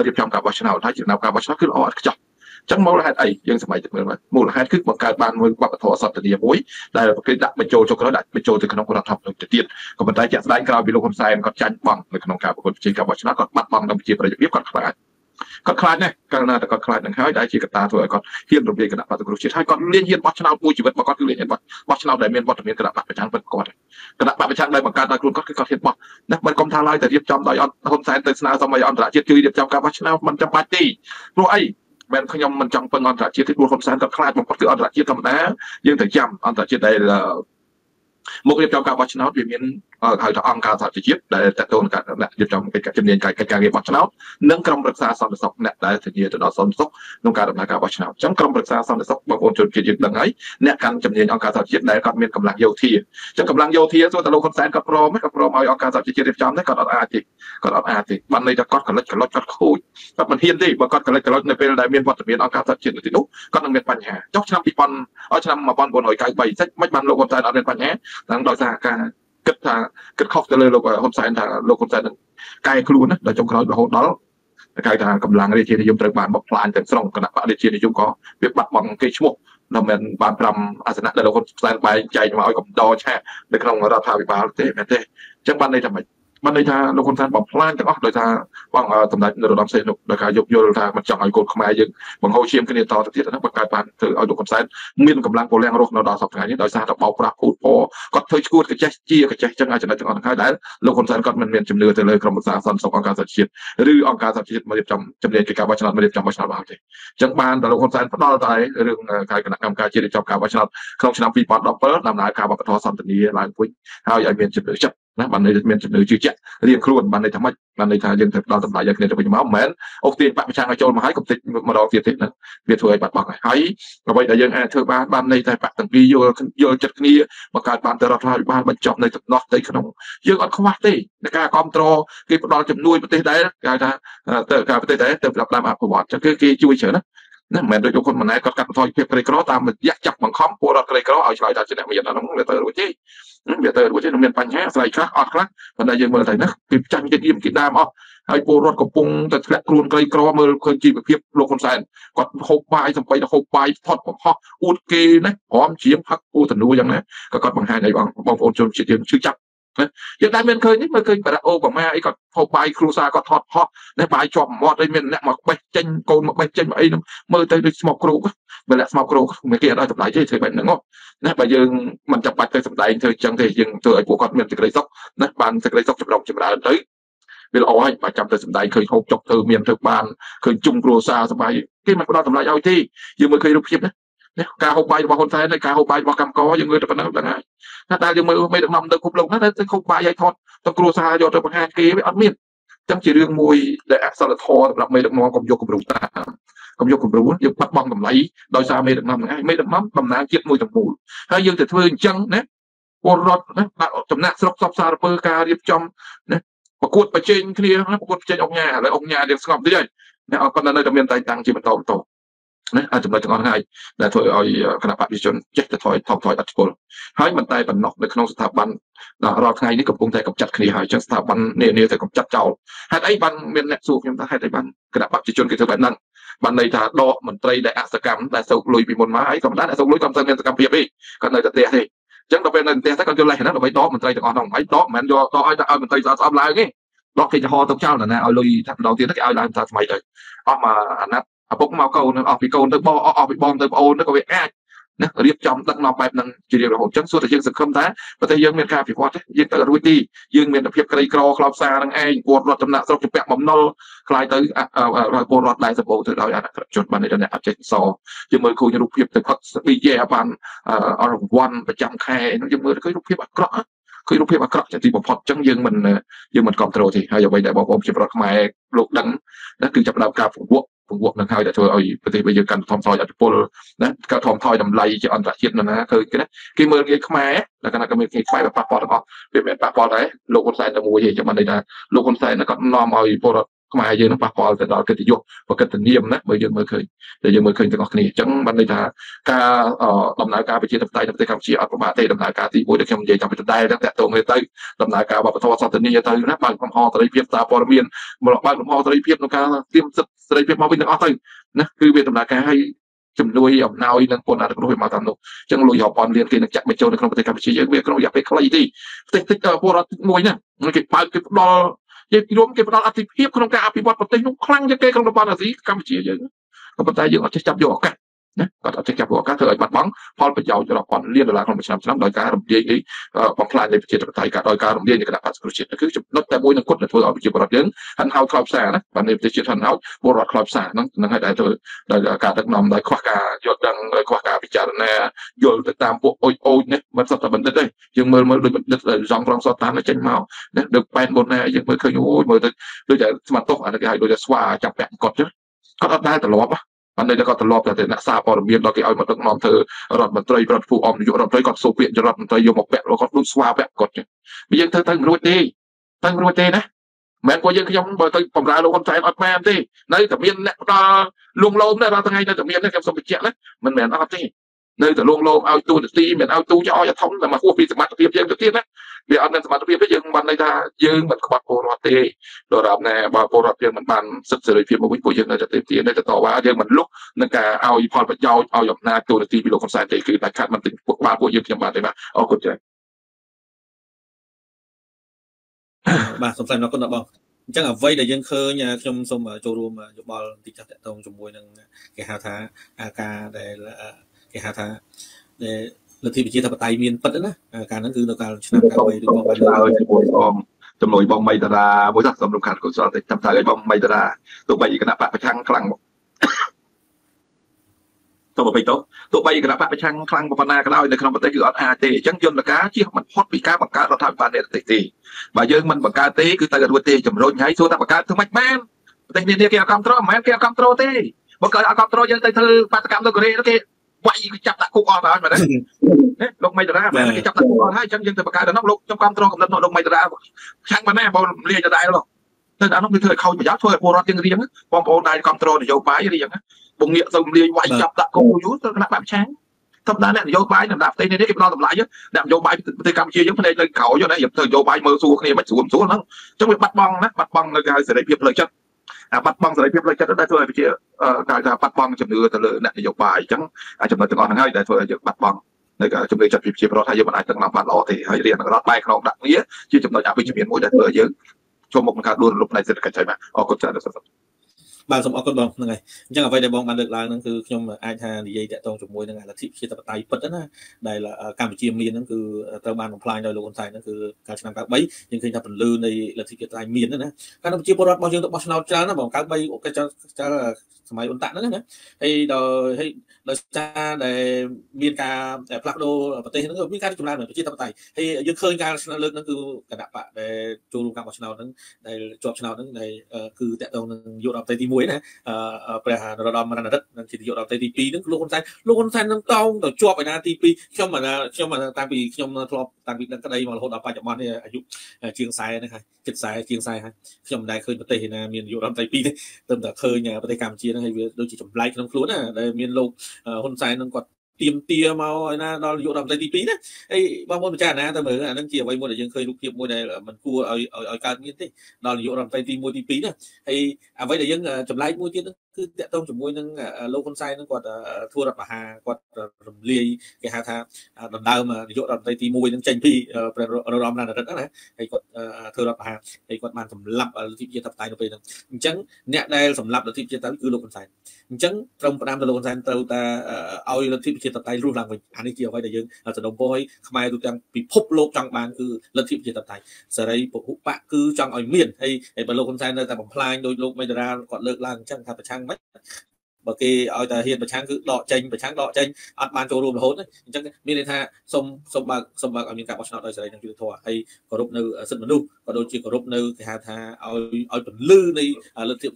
រៀបចំការបោះឆ្នោតហើយចំណាប់ការបោះឆ្នោតគឺល្អអត់ខ្ចោះ ចឹងមូលហេតុអីយើងសម័យទៅមើលមូលហេតុគឺបង្កើតបានមួយវប្បធម៌សន្តិនិកមួយដែលគេដាក់បញ្ចូលចូលក្រោយដាក់បញ្ចូលទៅក្នុងរដ្ឋធម្មនុញ្ញទៅទៀតក៏ប៉ុន្តែជាក់ស្ដែងក្រោយពីលោកហ៊ុនសែនគាត់ចាញ់បង់នៅក្នុងការប្រកួតប្រជែងការបោះឆ្នោតគាត់បាត់បង់នៅប្រជាប្រិយភាពគាត់ខ្លាចគាត់ខ្លាចណាស់កាលណាតែគាត់ខ្លាចនឹងហើយដែលជាកត្តាធ្វើឲ្យគាត់ហ៊ានរំលាយគណៈបកសង្គ្រោះជាតិហើយគាត់លៀនហ៊ានបោះឆ្នោតមួយជីវិតរបស់គាត់គឺលៀនហ៊ានបោះបោះឆ្នោតដែលមានវត្តមានគណៈបកប្រឆាំងពិតគាត់គណៈបកប្រឆាំងដែលបង្កើតដោយខ្លួនគាត់គឺគាត់ហ៊ានបោះណាមិនកុំថាឡើយតែរៀបចំដោយអត់ហ៊ុនសែនទៅស្នើសុំឲ្យអន្តរជាតិជួយរៀបចំការបោះឆ្នោតមិនចាំបាច់ទេព្រោះអី មិនខ្ញុំមិនចង់ពឹងអន្តរជាតិទេព្រោះហ៊ុនសែនគាត់ខ្លាចបំផុតគឺអន្តរជាតិធម្មតាយើងត្រូវចាំអន្តរជាតិដែល មករៀបចំការបោះឆ្នោតវាមានហៅថាអង្គការសហជីវជាតិដែលតទៅនឹងការរៀបចំកិច្ចការជំនាញកិច្ចការងារបោះឆ្នោតនិងក្រុមប្រឹក្សាសន្តិសុខអ្នកដែលធានាទៅដល់សន្តិសុខក្នុងការដំណើរការបោះឆ្នោតអញ្ចឹងក្រុមប្រឹក្សាសន្តិសុខបងប្អូនជនជាតិយើងដឹងហើយអ្នកកាន់ជំនាញអង្គការសហជីវជាតិដែលគាត់មានកម្លាំងយោធាអញ្ចឹងកម្លាំងយោធាសួរតលោកហ៊ុនសែនគាត់ព្រមគាត់ព្រមឲ្យអង្គការសហជីវជាតិរៀបចំទេគាត់អត់អាចទេគាត់អត់អាចទេបានន័យថាគាត់កលិចកលុចគាត់ខូចគាត់មិនហ៊ានទេបើគាត់កលិចកលុចនៅពេលដែលមានវត្តមានអង្គការសហជីវជាតិនៅទីនោះគាត់នឹងមានបញ្ហាចុះឆ្នាំ2000ឲ្យឆ្នាំ1993សិចមិនបានលោកហ៊ុនសែនអត់មានបញ្ហាតាមដោយសារការគិតថាគិតខុសទៅលើលោកហ៊ុនសែនថាលោកហ៊ុនសែននឹងកែខ្លួនណាដល់ចុងក្រោយរហូតដល់គេថាកម្លាំងរាជានិយមត្រូវបានបំផ្លាញទាំងស្រុងគណៈបករាជានិយមក៏វាបាត់បង់គេឈ្មោះដល់មិនបាន5អាសនៈដែលលោកហ៊ុនសែនបែងចែកមកឲ្យកំដរឆានៅក្នុងរដ្ឋាភិបាលទេមែនទេអញ្ចឹងបានន័យថាម៉េច បានន័យថាលោកហ៊ុនសែនបំផ្លាញទាំងអស់ដោយថាបងសម្ដេចនរោត្តមសីហនុដោយការយកយល់ថាមិនចង់ឲ្យកូនខ្មែរយើងបង្ហូរឈាមគ្នាតទៅទៀតហ្នឹងបង្កើតបានធ្វើឲ្យលោកហ៊ុនសែនមានកម្លាំងពលំរស់នៅដល់សប្តាហ៍នេះដោយសារតែបោកប្រាស់ពូតពគាត់ធ្វើឈួតកចេះជាកចេះចឹងអាចចំណុចទាំងអស់ហ្នឹងហើយដែលលោកហ៊ុនសែនគាត់មិនមានជំនឿទៅលើក្រមប្រឹក្សាសន្តិសុខអង្គការសហជាតិឬអង្គការសហជាតិមករៀបចំជំនាញកិច្ចការបោះឆ្នោតមករៀបចំបោះឆ្នោតបានទេអញ្ចឹងបានតែលោកហ៊ុនសែនផ្ដល់តែរឿងកាយគណៈកម្មការជាតិរៀបចំការបោះឆ្នោតក្នុងឆ្នាំ2017ដំណើរការបបធរសន្តិនិកឡើងវិញហើយឲ្យមានជំនឿចិត្ត ណាបានន័យថាមានជំនឿជឿជាក់រៀងខ្លួនបានន័យថាម៉េចបានន័យថាយើងត្រូវផ្ដល់តម្លៃឲ្យគ្នាទៅវិញមកមិនមែនអូសទាញបពប្រឆាំងឲ្យចូលមកហើយកំតិចម្ដងទៀតទេណាវាធ្វើឲ្យបាត់បង់ហើយអ្វីដែលយើងអាចធ្វើបានបានន័យថាបកទាំងពីរយល់យល់ចិត្តគ្នាបង្កើតបានទៅរដ្ឋាភិបាលបញ្ចប់នៅដំណោះទៅក្នុងយើងអត់ខ្វះទេในការគ្រប់គ្រងគេផ្ដល់ជំនួយប្រទេសដែរគេហៅថាទៅការប្រទេសដែរទៅផ្ដាប់អភិវឌ្ឍចឹងគឺគេជួយច្រើនណា ណាមិនមែនដូចលោកហ៊ុនម៉ាណែតគាត់កាត់បន្ថយភាពក្រីក្រតាមរយៈចាប់បង្ខំពលរដ្ឋក្រីក្រឲ្យឆ្លើយតបជាអ្នកមានអានោះវាទៅរួចទេវាទៅរួចទេនឹងមានបញ្ហាស្រ័យខ្លះអត់ខ្លះប៉ុន្តែយើងមើលទៅណាពីចាស់គេយឹមគេដើមអស់ហើយពលរដ្ឋកំពុងតែធ្លាក់ខ្លួនក្រីក្រមើលឃើញជីវភាពលោកហ៊ុនសែនគាត់ហូបបាយសំបីទៅហូបបាយផុតបង្ហោះអួតគេណាព្រមជាងផឹកពូធនូយ៉ាងណាក៏គាត់បង្ហាញឲ្យបងប្អូនជនជាតិយើងជឿចាប់ណា យើងដែលមានឃើញនេះមើលឃើញបារ៉ាអូបាម៉ាអីគាត់ហូបបាយគ្រួសារគាត់ថតផុសនេះបាយជាប់មាត់អីមានអ្នកមកបេះចេញកូនមកបេះចេញមកអីហ្នឹងមើលទៅដូចស្មុកគ្រូបើលាក់ស្មុកគ្រូមិនគេអត់ឲ្យតម្លៃទេធ្វើបែបហ្នឹងណាបើយើងមិនចាំបាច់ទៅសម្ដែងធ្វើចឹងទេយើងធ្វើឲ្យពួកគាត់មានសេចក្តីសុខណាបានសេចក្តីសុខចម្រុងចម្រើនទៅវាល្អហើយបើចាំទៅសម្ដែងឃើញហូបចុកធ្វើមានធ្វើបានឃើញជុំគ្រួសារសบายគេមិនផ្ដល់តម្លៃឲ្យទេយើងមើលឃើញរូបភាពណា នេះការហូបបាយរបស់ហ៊ុនសែនហើយការហូបបាយរបស់កម្មករយើងមើលទៅប៉ុណ្ណឹងដឹងហើយថាតែយើងមើលមេដឹកនាំទៅគ្រប់លោកណាទៅហូបបាយឲ្យថតទៅគ្រួសារយកទៅបង្ហាញគេវាអត់មានចឹងជារឿងមួយដែលអសលធម៌សម្រាប់មេដឹកនាំកុំយកគំរូតាមកុំយកគំរូយើងបាត់បង់តម្លៃដោយសារមេដឹកនាំហ្នឹងឯងមេដឹកនាំតំណាងជាតិមួយទាំងមូលហើយយើងទៅធ្វើអញ្ចឹងណាពលរដ្ឋណាចំណាក់ស្រុកសពសារពើការរៀបចំណាប្រកួតប្រជែងគ្នាប្រកួតប្រជែងអង្គញាឥឡូវអង្គញារៀងស្ងប់តិចហើយណាអត់ប៉ុន្តែនៅតែមានតែតាំងជាបន្តបន្ត ណាអាចចំណុចទាំងអស់ហ្នឹងហើយដែលធ្វើឲ្យគណៈបព្វជិជនចេះតែថយថយថយអត់ពលហើយមិនតែប៉ុណ្ណោះនៅក្នុងស្ថាប័នរាល់ថ្ងៃនេះកំពុងតែកម្ចាត់គ្នាហើយចឹងស្ថាប័ននានាតែកម្ចាត់ចោលហេតុអីបានមានអ្នកសួរខ្ញុំថាហេតុអីបានគណៈបព្វជិជនគេធ្វើបែបហ្នឹងបានន័យថាដកមន្ត្រីដែលអសកម្មដែលសោកលុយពីមុនមកហើយក៏មិនដែរសោកលុយក៏មិនមានសកម្មភាពទេគាត់នៅតែផ្ទះទេចឹងដល់ពេលនៅផ្ទះទៅគាត់យកលេសហ្នឹងដើម្បីដកមន្ត្រីទាំងអស់ហ្នឹងហើយដកមិនមែនយកដកឲ្យតែឲ្យមន្ត្រីស្អប់ស្អប់ឡើងទេដកគេចំហទៅចោលណាឲ្យលុយថាម្ដងទៀតគេឲ្យឡើងថាថ្មីទៅអស់មកអាណត្តិ ឪពុកមកកូនអស់ពីកូនទៅបងអស់ពីបងទៅប្អូនទៅក៏វាអាចណារៀបចំដឹកនាំបែបហ្នឹងជារៀងរហូតចឹងសួរតែយើងសង្ឃឹមថាប្រទេសយើងមានការវិវត្តទេយើងទៅរួចទីយើងមានភាពក្រីក្រខ្លោបសារនឹងឯងពលរដ្ឋចំណាក់ស្រុកជំពាក់បំណុលខ្លាយទៅពលរដ្ឋដែលសម្បូរទៅដោយអនុក្រជនបាននេះអ្នកអត់ចេះសយើងមើលឃើញរូបភាពទៅផឹកស្ប៊ីយេបានអរង្វាន់ប្រចាំខែហ្នឹងយើងមើលឃើញរូបភាពអាក្រក់ឃើញរូបភាពអាក្រក់ជាទីបំផុតអញ្ចឹងយើងមិនយើងមិនគ្រប់គ្រងទេហើយអ្វីដែលបងប្អូនជាប្រដ្ឋខ្មែរលោកដឹងណាគឺចាប់ដើមការពង្វក់ ពង្វក់នឹងហើយដែលធ្វើឲ្យប្រទេសរបស់យើងកាន់ថមថយអតិពលណាកើតថមថយតម្លៃជាអន្តរជាតិណាឃើញគេណាគេមើលងាយខ្មែរលក្ខណៈគេមើលងាយខ្មែរប៉ះពាល់ទាំងអស់វាមិនប៉ះពាល់ដែរលោកហ៊ុនសែនតែមួយទេចាំមិនន័យថាលោកហ៊ុនសែនគាត់នាំឲ្យពលរដ្ឋខ្មែរយើងនឹងប៉ះពាល់ទៅដល់កិត្តិយសប្រកិត្តិនាមណាបើយើងមើលឃើញតែយើងមើលឃើញទាំងអស់គ្នាអញ្ចឹងបានន័យថាការដំណើរការប្រជាធិបតេយ្យនៅប្រទេសកម្ពុជាអត់ប្រមាថទេដំណើរការទី1ដែលខ្ញុំនិយាយតាមពីដដែលតាក់ទងទៅដំណើរការវប្បធម៌សន្តិនិកទៅណាបើកលំហសេរីភាពសារព័ត៌មានបើកលំហសេរីភាពក្នុងការទាមសិទ្ធិ សេរីភាពមកវិញទាំងអស់ទៅណាគឺវាដំណើរការឲ្យជំនួយអំណោយនឹងពន្ធអនុគ្រោះមកតាមនោះអញ្ចឹងលុយរាប់ពាន់លានគេនឹងចាក់បញ្ចូលនៅក្នុងប្រទេសកម្ពុជាយើងវាក្នុងរយៈពេលខ្លីទេតិចតិចពលរដ្ឋមួយណាគេបើកគេផ្ដល់និយាយពីរួមគេផ្ដល់អធិភាពក្នុងការអភិវឌ្ឍប្រទេសនោះខ្លាំងជាងគេក្នុងតំបន់អាស៊ីកម្ពុជាយើងក៏ប៉ុន្តែយើងអត់ចេះចាប់យកឱកាស ណាគាត់អត់ចេះចាប់យកឱកាសធ្វើឲ្យបាត់បង់ផលប្រយោជន៍រាប់ពាន់លានដុល្លារក្នុងមួយឆ្នាំឆ្នាំដោយការរំលាយនៃបំផ្លាញនៃប្រជាធិបតេយ្យការដោយការរំលាយនៃគណៈបក្សប្រជាជាតិគឺចំណុចតែមួយនឹងគត់ដែលធ្វើឲ្យប្រជាពលរដ្ឋយើងហិនហោចខ្លោចផ្សារណាបាទនៃប្រទេសជាតិហិនហោចពលរដ្ឋខ្លោចផ្សារហ្នឹងនឹងឲ្យដែលធ្វើដោយការដឹកនាំដោយខ្វះការយល់ដឹងដោយខ្វះការពិចារណាយល់ទៅតាមពួកអុយអុយនេះមិនសុទ្ធតែបណ្ឌិតទេយើងមើលមើលដូចបណ្ឌិតសង្គ្រងសតតាមចេញមកណាដឹកប៉ែនបុនណាយើងមើលឃើញអូយមើលទៅដូចតែស្មាត់ទុកអានេះគេឲ្យដូចតែស្វាចាប់ពាក់គាត់ចឹងគាត់អត់ដែលត្រឡប់ អត់នៅតែគាត់ត្រឡប់តែអ្នកសារព័ត៌មានដល់គេឲ្យមកដឹកនាំធ្វើរដ្ឋមន្ត្រីប្រតិភូអមនាយករដ្ឋមន្ត្រីគាត់សូពាក្យរដ្ឋមន្ត្រីយកមកពាក់គាត់ដូចស្វាពាក់គាត់ចឹងវាយើងធ្វើទៅមិនរួចទេទៅមិនរួចទេណាមិនពួកយើងខ្ញុំបើទៅបំរើលោកហ៊ុនសែនអត់មែនទេនៅតែមានអ្នកផ្ដាល់លួងលោមដែររាល់ថ្ងៃនៅតែមានខ្ញុំសូមបញ្ជាក់ណាមិនមែនអត់ទេ នៅតែលងលោមឲ្យទូនាទីមិនឲ្យទូចឲ្យអាធំតែមកហួសពីសមត្ថភាពយើងទៅទៀតណាវាអត់មានសមត្ថភាពទេយើងមិនន័យថាយើងមិនខ្វះពលរដ្ឋទេដរាបណាបើពលរដ្ឋយើងមិនបានសិទ្ធិសេរីភាពមកវិញពួកយើងនៅតែទីនៅតែតវ៉ាយើងមិនលុកនឹងការឲ្យផលប្រយោជន៍ឲ្យអំណាចទូនាទីពីលោកហ៊ុនសែនទេគឺដាច់ខាត់មិនទិញពួកក្បាលពួកយើងខ្ញុំបាទទេបាទអរគុណច្រើនបាទសូមស្ដីអរគុណដល់បងអញ្ចឹងអ្វីដែលយើងឃើញខ្ញុំសូមចូលរួមយោបល់បន្តិចចាស់តទៅជាមួយនឹងគេហៅថាការដែល គេហៅថាដែលលទ្ធិប្រជាធិបតេយ្យមានពិតណាការហ្នឹងគឺនៅកាលឆ្នាំ93ឬក៏បានលើជាមួយបងចំនួនបងមីតារាមួយថាសំខាន់កុសលតែចាំថាឲ្យបងមីតារាទោះបីគណៈបកប្រឆាំងខ្លាំងទៅបីទៅទោះបីគណៈបកប្រឆាំងខ្លាំងប៉ុណ្ណាក៏ដោយនៅក្នុងប្រទេសគឺអត់អាចទេអញ្ចឹងយន្តការជៀសមិនផុតពីការបង្កើតរដ្ឋាភិបាលនៃប្រទេសទេបើយើងមិនបង្កើតទេគឺទៅរួចទេជំរុញឲ្យសួរថាបង្កើតធ្វើម៉េចបានប្រទេសនេះគេអត់គ្រប់គ្រងមិនមែនគេអត់គ្រប់គ្រងទេបើគេអត់គ្រប់គ្រងយើងទៅធ្វើបាតកម្មនៅកូរ៉េគេ វាយចាប់ដាក់គុកអស់ហើយមែនទេលោកមេតារាមែនគេចាប់ដាក់គុកអស់ហើយអញ្ចឹងយើងទៅបង្កើតដល់នោះលោកខ្ញុំគ្រប់គ្រងកំណត់លោកមេតារាខាងប៉ុណ្ណាបងលាយដដែលនោះទៅដល់នោះវាធ្វើឲ្យខូចប្រយោជន៍ធ្វើឲ្យពលរដ្ឋយើងរៀងបងប្អូនដែលគ្រប់គ្រងនយោបាយរៀងបងងាកទៅលាយវាយចាប់ដាក់គុកយូរទៅគណៈបាក់ឆាងធម្មតាអ្នកនយោបាយនៅដាក់ផ្ទៃនេះគេផ្ដល់តម្លៃអ្នកនយោបាយប្រទេសកម្ពុជាយើងភ្នែកទៅក្រោយណាយើងធ្វើនយោបាយមើលសួរគ្នាមិនស្រួលស្រួលហ្នឹងអញ្ចឹងវាបាត់បង់ណាបាត់បង់នៅគេហៅសេរីភាពផ្លូវចិត្តអា បាត់បង់សេរីភាពផ្លូវចិត្តដែលធ្វើឲ្យប្រជាគេថាបាត់បង់ជំនឿទៅលើអ្នកនយោបាយអញ្ចឹងចំណុចទាំងអស់ហ្នឹងហើយដែលធ្វើឲ្យយើងបាត់បង់នៅជំនឿចិត្តពីប្រជាពលរដ្ឋថាយើងមិនអាចទឹកនាំបានល្អទេហើយរៀននឹងរដ្ឋបែកក្នុងដាក់គ្នាជាចំណុចអវិជ្ជមានមួយដែលធ្វើឲ្យយើងចូលមុខនឹងការដួលរលំនៃសេដ្ឋកិច្ចហើយបាទអរគុណច្រើនសូម បាទសូមអរគុណបងហ្នឹងហើយអញ្ចឹងអ្វីដែលបងបានលើកឡើងហ្នឹងគឺខ្ញុំអាចថានិយាយតាក់ទងជាមួយនឹងលទ្ធិប្រជាធិបតេយ្យពិតណាដែលកម្ពុជាមានហ្នឹងគឺត្រូវបានបំផ្លាញដោយលោកហ៊ុនសែនហ្នឹងគឺកាលឆ្នាំ93យើងឃើញថាពលឺនៃលទ្ធិប្រជាធិបតេយ្យមានណាកាលប្រជាពលរដ្ឋរបស់យើងទៅបោះឆ្នោតច្រើនណាបង93អូខេចចាសម័យអ៊ុនតាក់ហ្នឹងណាហើយដល់ហើយដោយសារដែលមានការផ្លាស់ប្ដូរប្រទេសហ្នឹងមានការចម្រើនប្រជាធិបតេយ្យហើយយើងឃើញការឆ្នោតលើកហ្នឹងគឺគណៈបកដែលចូលរួមការបោះឆ្នោតហ្នឹងដែលជាប់ឆ្នោតហ្នឹងដែលគឺតកតងនឹងយុទ្ធរដ្ឋទី1ណាព្រះនរោត្តមរណរដ្ឋនឹងជាយុទ្ធរដ្ឋទី2ហ្នឹងលោកហ៊ុនសែនលោកហ៊ុនសែននឹងតោងទៅជាប់ឯណាទី2ខ្ញុំខ្ញុំតាំងពីខ្ញុំធ្លាប់តាំងពីដឹងក្តីមករហូតដល់បច្ចុប្បន្ននេះអាយុជាង40ហ្នឹងហើយជិត40ជាង40ហើយខ្ញុំមិនដែលឃើញប្រទេសណាមានយុទ្ធរដ្ឋទី2ទេតែតែឃើញប្រទេសកម្ពុជាហ្នឹងហើយវាដូចជាចម្លែកក្នុងខ្លួនណាដែលមានលោកហ៊ុនសែននឹងគាត់ ទៀមទាមកឲ្យណាដល់យុគរដ្ឋមន្ត្រីទី2ណាហើយបងប្អូនពិចារណាទៅមើលអានឹងជាអ្វីមួយដែលយើងឃើញរូបភាពមួយដែលมันគួរឲ្យឲ្យកើតមានទេដល់នាយករដ្ឋមន្ត្រីទី1ទី2ណាហើយអ្វីដែលយើងចម្លែកមួយទៀត គឺតកតងជាមួយនឹងលោកហ៊ុនសែននឹងគាត់ធ្វើរដ្ឋបហាគាត់រំលាយគេហៅថាដណ្ដើមនាយករដ្ឋមន្ត្រីទី1នឹងចេញពីព្រះរមណានរដ្ឋណាហើយគាត់ធ្វើរដ្ឋបហាហើយគាត់បានសម្លាប់លទ្ធិប្រជាធិបតេយ្យនៅពេលហ្នឹងអញ្ចឹងអ្នកដែលសម្លាប់លទ្ធិប្រជាធិបតេយ្យគឺលោកហ៊ុនសែនអញ្ចឹងត្រឹមផ្ដាំទៅលោកហ៊ុនសែនត្រូវតែឲ្យលទ្ធិប្រជាធិបតេយ្យរស់ឡើងវិញអានេះជាអ្វីដែលយើងសដុំពោឲ្យខ្មែរទូទាំងពិភពលោកចង់បានគឺលទ្ធិប្រជាធិបតេយ្យសេរីពហុបកគឺចង់ឲ្យមានហើយបើលោកហ៊ុនសែននៅតែបំផ្លាញដោយលោកមេតារាគាត់លើកឡើងអញ្ចឹងថាប្រឆាំងមិនបើគេឲ្យតែហ៊ានប្រឆាំងគឺដកចេញប្រឆាំងដកចេញអត់បានចូលរួមរហូតអញ្ចឹងមានន័យថាសូមសូមបើកសូមបើកឲ្យមានការបោះឆ្នោតដោយសេរីនិងយុត្តិធម៌ហើយគោរពនៅសិទ្ធិមនុស្សក៏ដូចជាគោរពនៅគេហៅថាឲ្យឲ្យពលឺនៃលទ្ធិ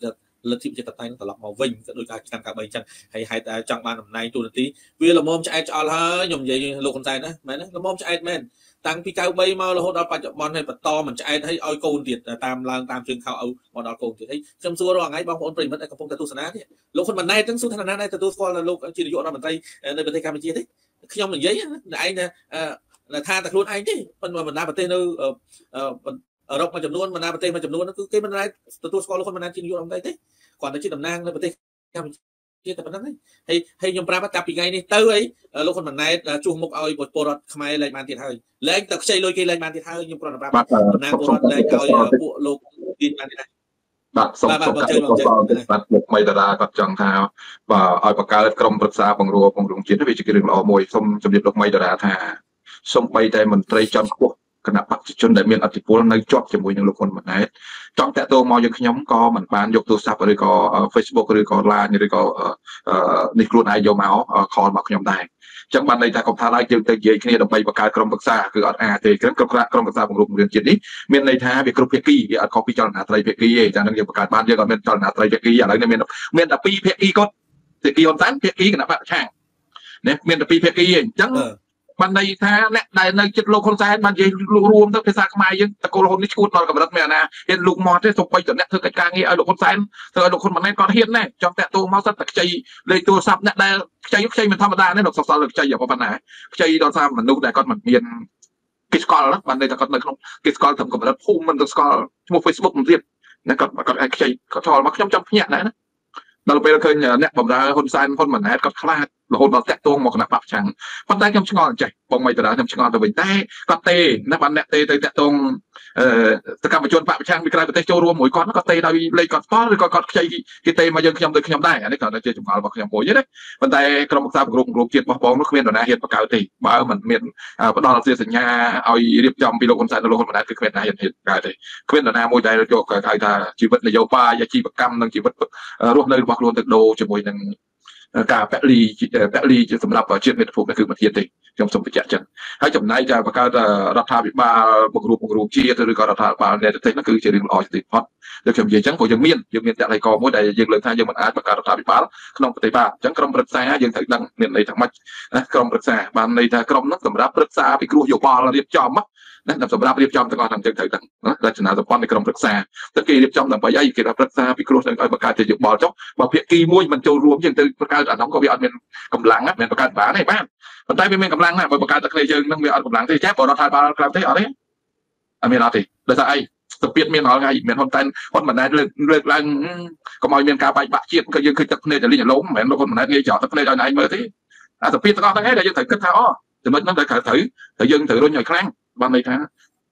លទ្ធិប្រជាធិបតេយ្យនឹងត្រឡប់មកវិញក៏ដោយការឆ្នាំ93អញ្ចឹងហើយហេតុតែចង់បានតំណែងទូនាទីវាល្មមឆ្អែតឆ្អល់ហើយខ្ញុំនិយាយលោកហ៊ុនសែនណាមែនណាល្មមឆ្អែតមែន តាំងពី93មករហូតដល់បច្ចុប្បន្នហើយបន្តមិនឆ្អែតហើយឲ្យកូនទៀតតាមឡើងតាមជើងខោឲ្យមកដល់កូនទៀតហើយខ្ញុំសួររាល់ថ្ងៃបងប្អូនប្រិមិត្តដែលកំពុងតែទស្សនានេះលោកហ៊ុនម៉ាណែតទាំងសួរថាណាដែរទទួលស្គាល់លោកជានាយករដ្ឋមន្ត្រីនៅប្រទេសកម្ពុជាទេខ្ញុំនិយាយតែឯងថាតែខ្លួនឯងទេប៉ុន្តែបណ្ដាប្រទេសនៅអឺរ៉ុបមួយចំនួនបណ្ដាប្រទេសមួយចំនួនគឺគេមិនដែរទទួលស្គាល់លោកហ៊ុនម៉ាណែតជានាយករដ្ឋមន្ត្រីទេគាត់ទៅជាតំណាងនៅប្រទេសកម្ពុជា តែប៉ុណ្្នឹងហើយហើយខ្ញុំប្រាប់ថាពីថ្ងៃនេះទៅអីលោកហ៊ុនម៉ាណែតជួសមុខឲ្យពលរដ្ឋខ្មែរលែងបានទៀតហើយលែងទៅខ្ចីលុយគេលែងបានទៀតហើយខ្ញុំប្រកាសប្រាប់តំណាងពលរដ្ឋលែងឲ្យពួកលោកពីបាននេះបាទសូមសូមកាត់បន្ថយបាទមុខមីតារាគាត់ចង់ថាបាទឲ្យបង្កើតក្រុមប្រឹក្សាបង្រួបបង្រួមជាតិវាជារឿងល្អមួយសូមជម្រាបលោកមីតារាថាសូមបីតែមន្ត្រីចំខ្ពស់ គណៈបព្វជិជនដែលមានអធិបុលនៅជាប់ជាមួយនឹងលោកហ៊ុនម៉ាណែតចង់តាក់ទងមកយើងខ្ញុំក៏មិនបានយកទូរស័ព្ទឬក៏ Facebook ឬក៏ Line ឬក៏នេះខ្លួនឯងយកមកខលមកខ្ញុំដែរចឹងបានន័យថាកុំថាឡើយយើងទៅនិយាយគ្នាដើម្បីបង្កើតក្រុមប្រឹក្សាគឺអត់អាចទេក្រុមក្រុមប្រឹក្សាបង្រួបបង្រួមជាតិនេះមានន័យថាវាគ្រប់ភាគីវាអត់ខុសពីចលនាត្រីភាគីទេចានឹងយើងបង្កើតបានយើងអត់មានចលនាត្រីភាគីឥឡូវនេះមានមានតែពីរភាគីគាត់ភាគីហ៊ុនសែនភាគីគណៈបកប្រឆាំងនេះមានតែពីរភាគីឯងអញ្ចឹង បានន័យថាអ្នកដែលនៅចិត្តលោកហ៊ុនសែនបាននិយាយរួមទៅភាសាខ្មែរយើងតកូលហ៊ុននេះឈួតដល់កម្រិតមានអាណាហ៊ានលូកមាត់ទេសូម្បីតែអ្នកធ្វើកិច្ចការងារឲ្យលោកហ៊ុនសែនធ្វើឲ្យលោកហ៊ុនម៉ាណែតគាត់ហ៊ានដែរចង់តាក់ទងមកសិតតែខ្ចីលេខទូរស័ព្ទអ្នកដែលខ្ចីខ្ចីមិនធម្មតាទេលោកសសល់ខ្ចីយ៉ាងប៉ុណ្ណាខ្ចីដល់សារមនុស្សដែលគាត់មិនមានគេស្គាល់បានន័យថាគាត់នៅក្នុងគេស្គាល់ត្រឹមកម្រិតភូមិមិនទៅស្គាល់ឈ្មោះ Facebook មិនទៀតណាគាត់គាត់ឲ្យខ្ចីគាត់ឆ្លមកខ្ញុំចាំភ្ញាក់ដែរណាដល់ពេលឃើញអ្នកបម្រើហ៊ុនសែនហ៊ុនម៉ាណែតគាត់ខ្លាច រហូតដល់តាក់ទងមកគណៈបព្វឆាំងប៉ុន្តែខ្ញុំឆ្ងល់ចេះបងមិនតារាខ្ញុំឆ្ងល់ទៅវិញតែគាត់ទេណាបានអ្នកទេទៅតាក់ទងអឺសកម្មជនបព្វឆាំងពីក្រៅប្រទេសចូលរួមមួយគាត់គាត់ទេដោយលេខគាត់ស្គាល់ឬក៏គាត់ខ្ចីគេទេមកយើងខ្ញុំទៅខ្ញុំដែរអានេះគាត់ជាចម្ងល់របស់ខ្ញុំមួយទេប៉ុន្តែក្រុមប្រឹក្សាប្រគ្រប់គ្រប់ជាតិរបស់បងនោះគ្មាននរណាហ៊ានបង្កើតទេបើមិនមានផ្ដល់អសញ្ញាឲ្យរៀបចំពីលោកហ៊ុនសែនទៅលោកហ៊ុនម៉ាណែតគឺគ្មាននរណាហ៊ានបង្កើតទេគ្មាននរណាមួយដែលយកហៅថាជីវិតនយោបាយអាជីវកម្មនិងជីវិតរស់នៅរបស់ខ្លួនទៅដូរជាមួយនឹង ការពលីពលីសម្រាប់ជាតិមេត្តាភូមិគឺមិនហ៊ានទេខ្ញុំសូមបញ្ជាក់ចឹងហើយចំណែកការបង្កើតរដ្ឋាភិបាលបង្រួបបង្រួមជាតិឬក៏រដ្ឋាភិបាលនៃប្រទេសនោះគឺជារឿងល្អជាទីបំផុតដូចខ្ញុំនិយាយចឹងព្រោះយើងមានយើងមានតល័យកមួយដែលយើងលើកថាយើងមិនអាចបង្កើតរដ្ឋាភិបាលក្នុងប្រទេសបានអញ្ចឹងក្រុមប្រឹក្សាយើងត្រូវដឹងមានន័យថាម៉េចណាក្រុមប្រឹក្សាបានន័យថាក្រុមនោះសម្រាប់ប្រឹក្សាពិគ្រោះយោបល់រៀបចំ ណាសម្រាប់រៀបចំទាំងអស់ទាំងចឹងត្រូវដឹងរចនាសម្ព័ន្ធនៃក្រុមប្រឹក្សាតែគេរៀបចំដើម្បីអីគេថាប្រឹក្សាពិគ្រោះនឹងឲ្យបង្កើតជាយោបល់ចុះបើភាគីមួយមិនចូលរួមយើងទៅបង្កើតអានោះក៏វាអត់មានកម្លាំងមិនបង្កើតបានទេបានប៉ុន្តែវាមានកម្លាំងណាបើបង្កើតតែគ្នាយើងនឹងវាអត់កម្លាំងទេចាបើរដ្ឋាភិបាលក្រៅទេអត់ទេអត់មានអត់ទេដោយសារអីស្ពាតមានហើយមានហ៊ុនតែនហ៊ុនម៉ាណែតលើកលើកឡើងកុំឲ្យមានការបែកបាក់ជាតិក៏យើងឃើញទឹកភ្នែកតែលិញអលមមិនមែនលោកហ៊ុនម៉ាណែតងាយចោលទឹកភ្នែកឲ្យណៃមើលទេអាស្ពាតទាំងអស់ហ្នឹងឯងដែលយើងត្រូវគិតថាអូចំណុចហ្នឹងត្រូវត្រូវត្រូវយើងត្រូវរុញឲ្យខ្លាំង បានន័យថា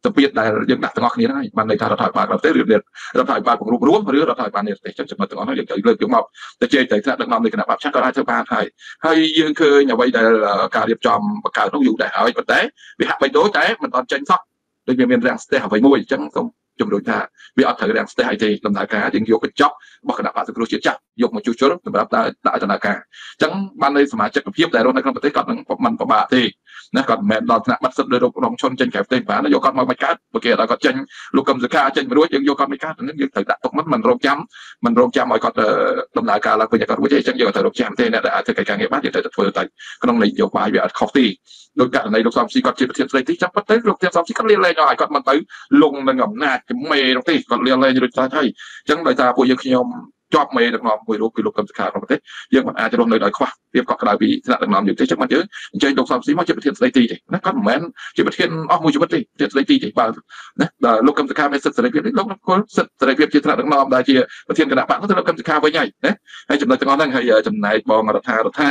សម្ពាធដែលយើងដាក់ទាំងអស់គ្នាហ្នឹងហើយបានន័យថារដ្ឋាភិបាលប្រទេសឬរដ្ឋាភិបាលពង្រួមរួមឬរដ្ឋាភិបាលនៃប្រទេសចឹងចំណុចទាំងអស់ហ្នឹងយើងត្រូវលើកយកមកទៅជែកទៅថ្នាក់ដឹកនាំនៃគណៈបព្វឆាក៏អាចធ្វើបានហើយហើយយើងឃើញអ្វីដែលការរៀបចំបង្កើតនោះយូរដែរហើយប៉ុន្តែវាហាក់បីដូចតែមិនអត់ចេញសោះដូចវាមានរាំងស្ទះអ្វីមួយអញ្ចឹងសូមជំរុញថាវាអត់ត្រូវរាំងស្ទះអីទេដំណើរការយើងយកកញ្ចប់របស់គណៈបក្សសង្គ្រោះជាតិចាស់យកមកជួសជុលសម្រាប់ដាក់ដំណើរការអញ្ចឹងបាននៅសមាជិកភាពដែលរស់នៅក្នុងប្រទេសគាត់នឹងមិនពិបាកទេ ណាគាត់មិនមែនដល់ថ្នាក់បាត់សិទ្ធិលើរងឈុនចេញក្រៅប្រទេសបានយកគាត់មកមិនកើតបើគេដល់គាត់ចេញលោកកឹមសុខាចេញរួចយើងយកគាត់មិនកើតហ្នឹងយើងត្រូវដាក់ទុកមិនមិនរងចាំមិនរងចាំឲ្យគាត់ដំណើរការឡើងវិញគាត់រួចទេអញ្ចឹងយើងត្រូវរងចាំទេអ្នកដែលអាចធ្វើកិច្ចការងារបានយើងត្រូវតែធ្វើទៅក្នុងនយោបាយវាអត់ខុសទេដោយករណីលោកសំស៊ីគាត់ជាប្រធានស្ដីទីចាំប៉ុន្តែលោកប្រធានសំស៊ីគាត់លៀនលែងឲ្យគាត់មិនទៅលងនឹងអំណាចជាមេនោះទេគាត់លៀនលែងរួចទៅហើយអញ្ចឹងដោយសារពួកយើងខ្ញុំ ជាប់មេដឹកនាំមួយរូបគឺលោកកឹមសុខាក្នុងប្រទេសយើងមិនអាចរស់នៅដោយខ្វះភាពកក់ក្ដៅពីថ្នាក់ដឹកនាំយើងទេចឹងមកយើងអញ្ជើញលោកសំស៊ីមកជាប្រធានស្ដីទីទេណាគាត់មិនមែនជាប្រធានអស់មួយជីវិតទេប្រធានស្ដីទីទេបើណាដល់លោកកឹមសុខាមានសិទ្ធិសេរីភាពនេះលោកគល់សិទ្ធិសេរីភាពជាថ្នាក់ដឹកនាំដែលជាប្រធានគណៈបកទៅលោកកឹមសុខាវិញហើយណាហើយចំណុចទាំងអស់ហ្នឹងហើយចំណែកបងរដ្ឋារដ្ឋា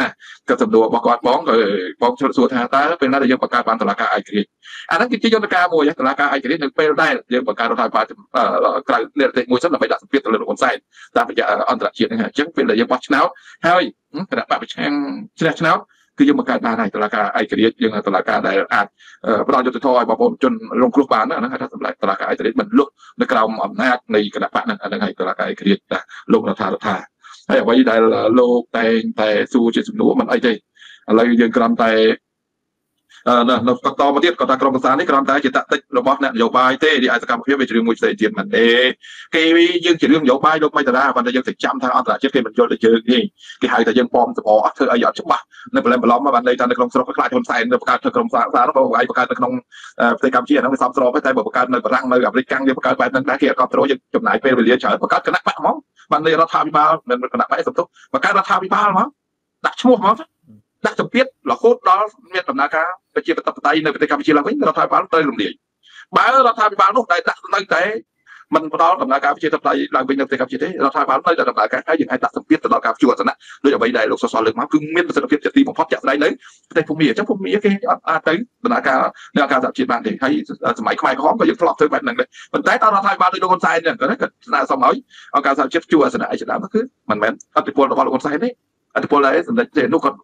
ក៏សំដួររបស់គាត់បងក៏បងជួយសួរថាតើពេលណាដែលយើងបង្កើតបានតឡាការឯករាជ្យអាហ្នឹងគឺជាយន្តការមួយតឡាការឯករាជ្យនៅពេលដែលយើងបង្កើតរដ្ឋាភិបាលក្រៅនៃប្រទេសមួយសិនដើម្បីដាក់សម្ពាធទៅលើលោកហ៊ុនសែនតាមរយៈអន្តរជាតិហ្នឹងអញ្ចឹងពេលដែលយើងបោះឆ្នោតហើយគណៈបកប្រឆាំងជ្រះឆ្នោតគឺយើងបង្កើតបានហើយតឡាការឯករាជ្យយើងតឡាការដែលអាចផ្ដល់យុទ្ធធម៌ឲ្យបងប្អូនជនរងគ្រោះបានហ្នឹងហៅថាសម្រាប់តឡាការឯករាជ្យមិនលុះនៅក្រោមអំណាចនៃគណៈបកហ្នឹងហ្នឹងហើយតឡាការឯករាជ្យតាលោករដ្ឋាភិបាលហើយអ្វីដែលលោកតែងតែសួរជាសំណួរមិនអីទេឥឡូវយើងគ្រាន់តែ នៅនៅតមកទៀតគាត់ថាក្រុមប្រឹក្សានេះគ្រាន់តែជាតតិចរបស់អ្នកនយោបាយទេរីឯសកម្មភាពវាជារឿងមួយផ្សេងទៀតមិនទេគេយើងជារឿងនយោបាយលោកមិនតារាប៉ុន្តែយើងទៅចាំថាអន្តរជាតិគេមិនយល់ទៅយើងទេគេហៅថាយើងពំសបអត់ធ្វើអីអត់ច្បាស់នៅប្រឡំប្រឡំមកបានន័យថានៅក្នុងស្រុកខ្លាចហ៊ុនសែនទៅបង្កើតធ្វើក្រុមសារសារបើឯងបង្កើតនៅក្នុងប្រទេសកម្ពុជាហ្នឹងវាសំស្របតែបើបង្កើតនៅបារាំងនៅអាមេរិកកាំងវាបង្កើតបែបហ្នឹងដែរគេអត់គ្រប់គ្រងយើងចំណាយពេលវេលាច្រើនបង្កើតគណៈបកហ្មងបានន័យរដ្ឋាភិបាលមិនគណៈបកសំទុះបង្កើតរដ្ឋាភិបាលហ្មងដាក់ឈ្មោះហ្មង ដាក់សម្ពាធរហូតដល់មានដំណើរការប្រជាបតបតៃនៅប្រទេសកម្ពុជាឡើងវិញរដ្ឋាភិបាលត្រូវរំលាយបើរដ្ឋាភិបាលនោះដែលដាក់នៅតែមិនផ្ដល់ដំណើរការប្រជាធិបតេយ្យឡើងវិញនៅប្រទេសកម្ពុជាទេរដ្ឋាភិបាលនៅតែដំណើរការហើយយើងអាចដាក់សម្ពាធទៅដល់ការជួអសនៈដោយអ្វីដែលលោកសសរលើកមកគឺមានប្រសិទ្ធភាពជាទីបំផុតជាក់ស្ដែងនៅប្រទេសភូមាអញ្ចឹងភូមាគេអត់អាចទៅដំណើរការនៅអង្គការសហជីវបានទេហើយសម័យខ្មែរក្រហមក៏យើងធ្លាប់ធ្វើបែបហ្នឹងដែរប៉ុន្តែតើរដ្ឋាភិបាលដោយលោកហ៊ុនសែនហ្នឹងគាត់គាត់ស្នើសុំឲ្យអង្គការសហជីវជួអសនៈអីជាដើមគឺមិនមែនអធិបុលរបស់លោកហ៊ុនសែនទេអធិបុលដែរសម្ដេចទេនោះគាត់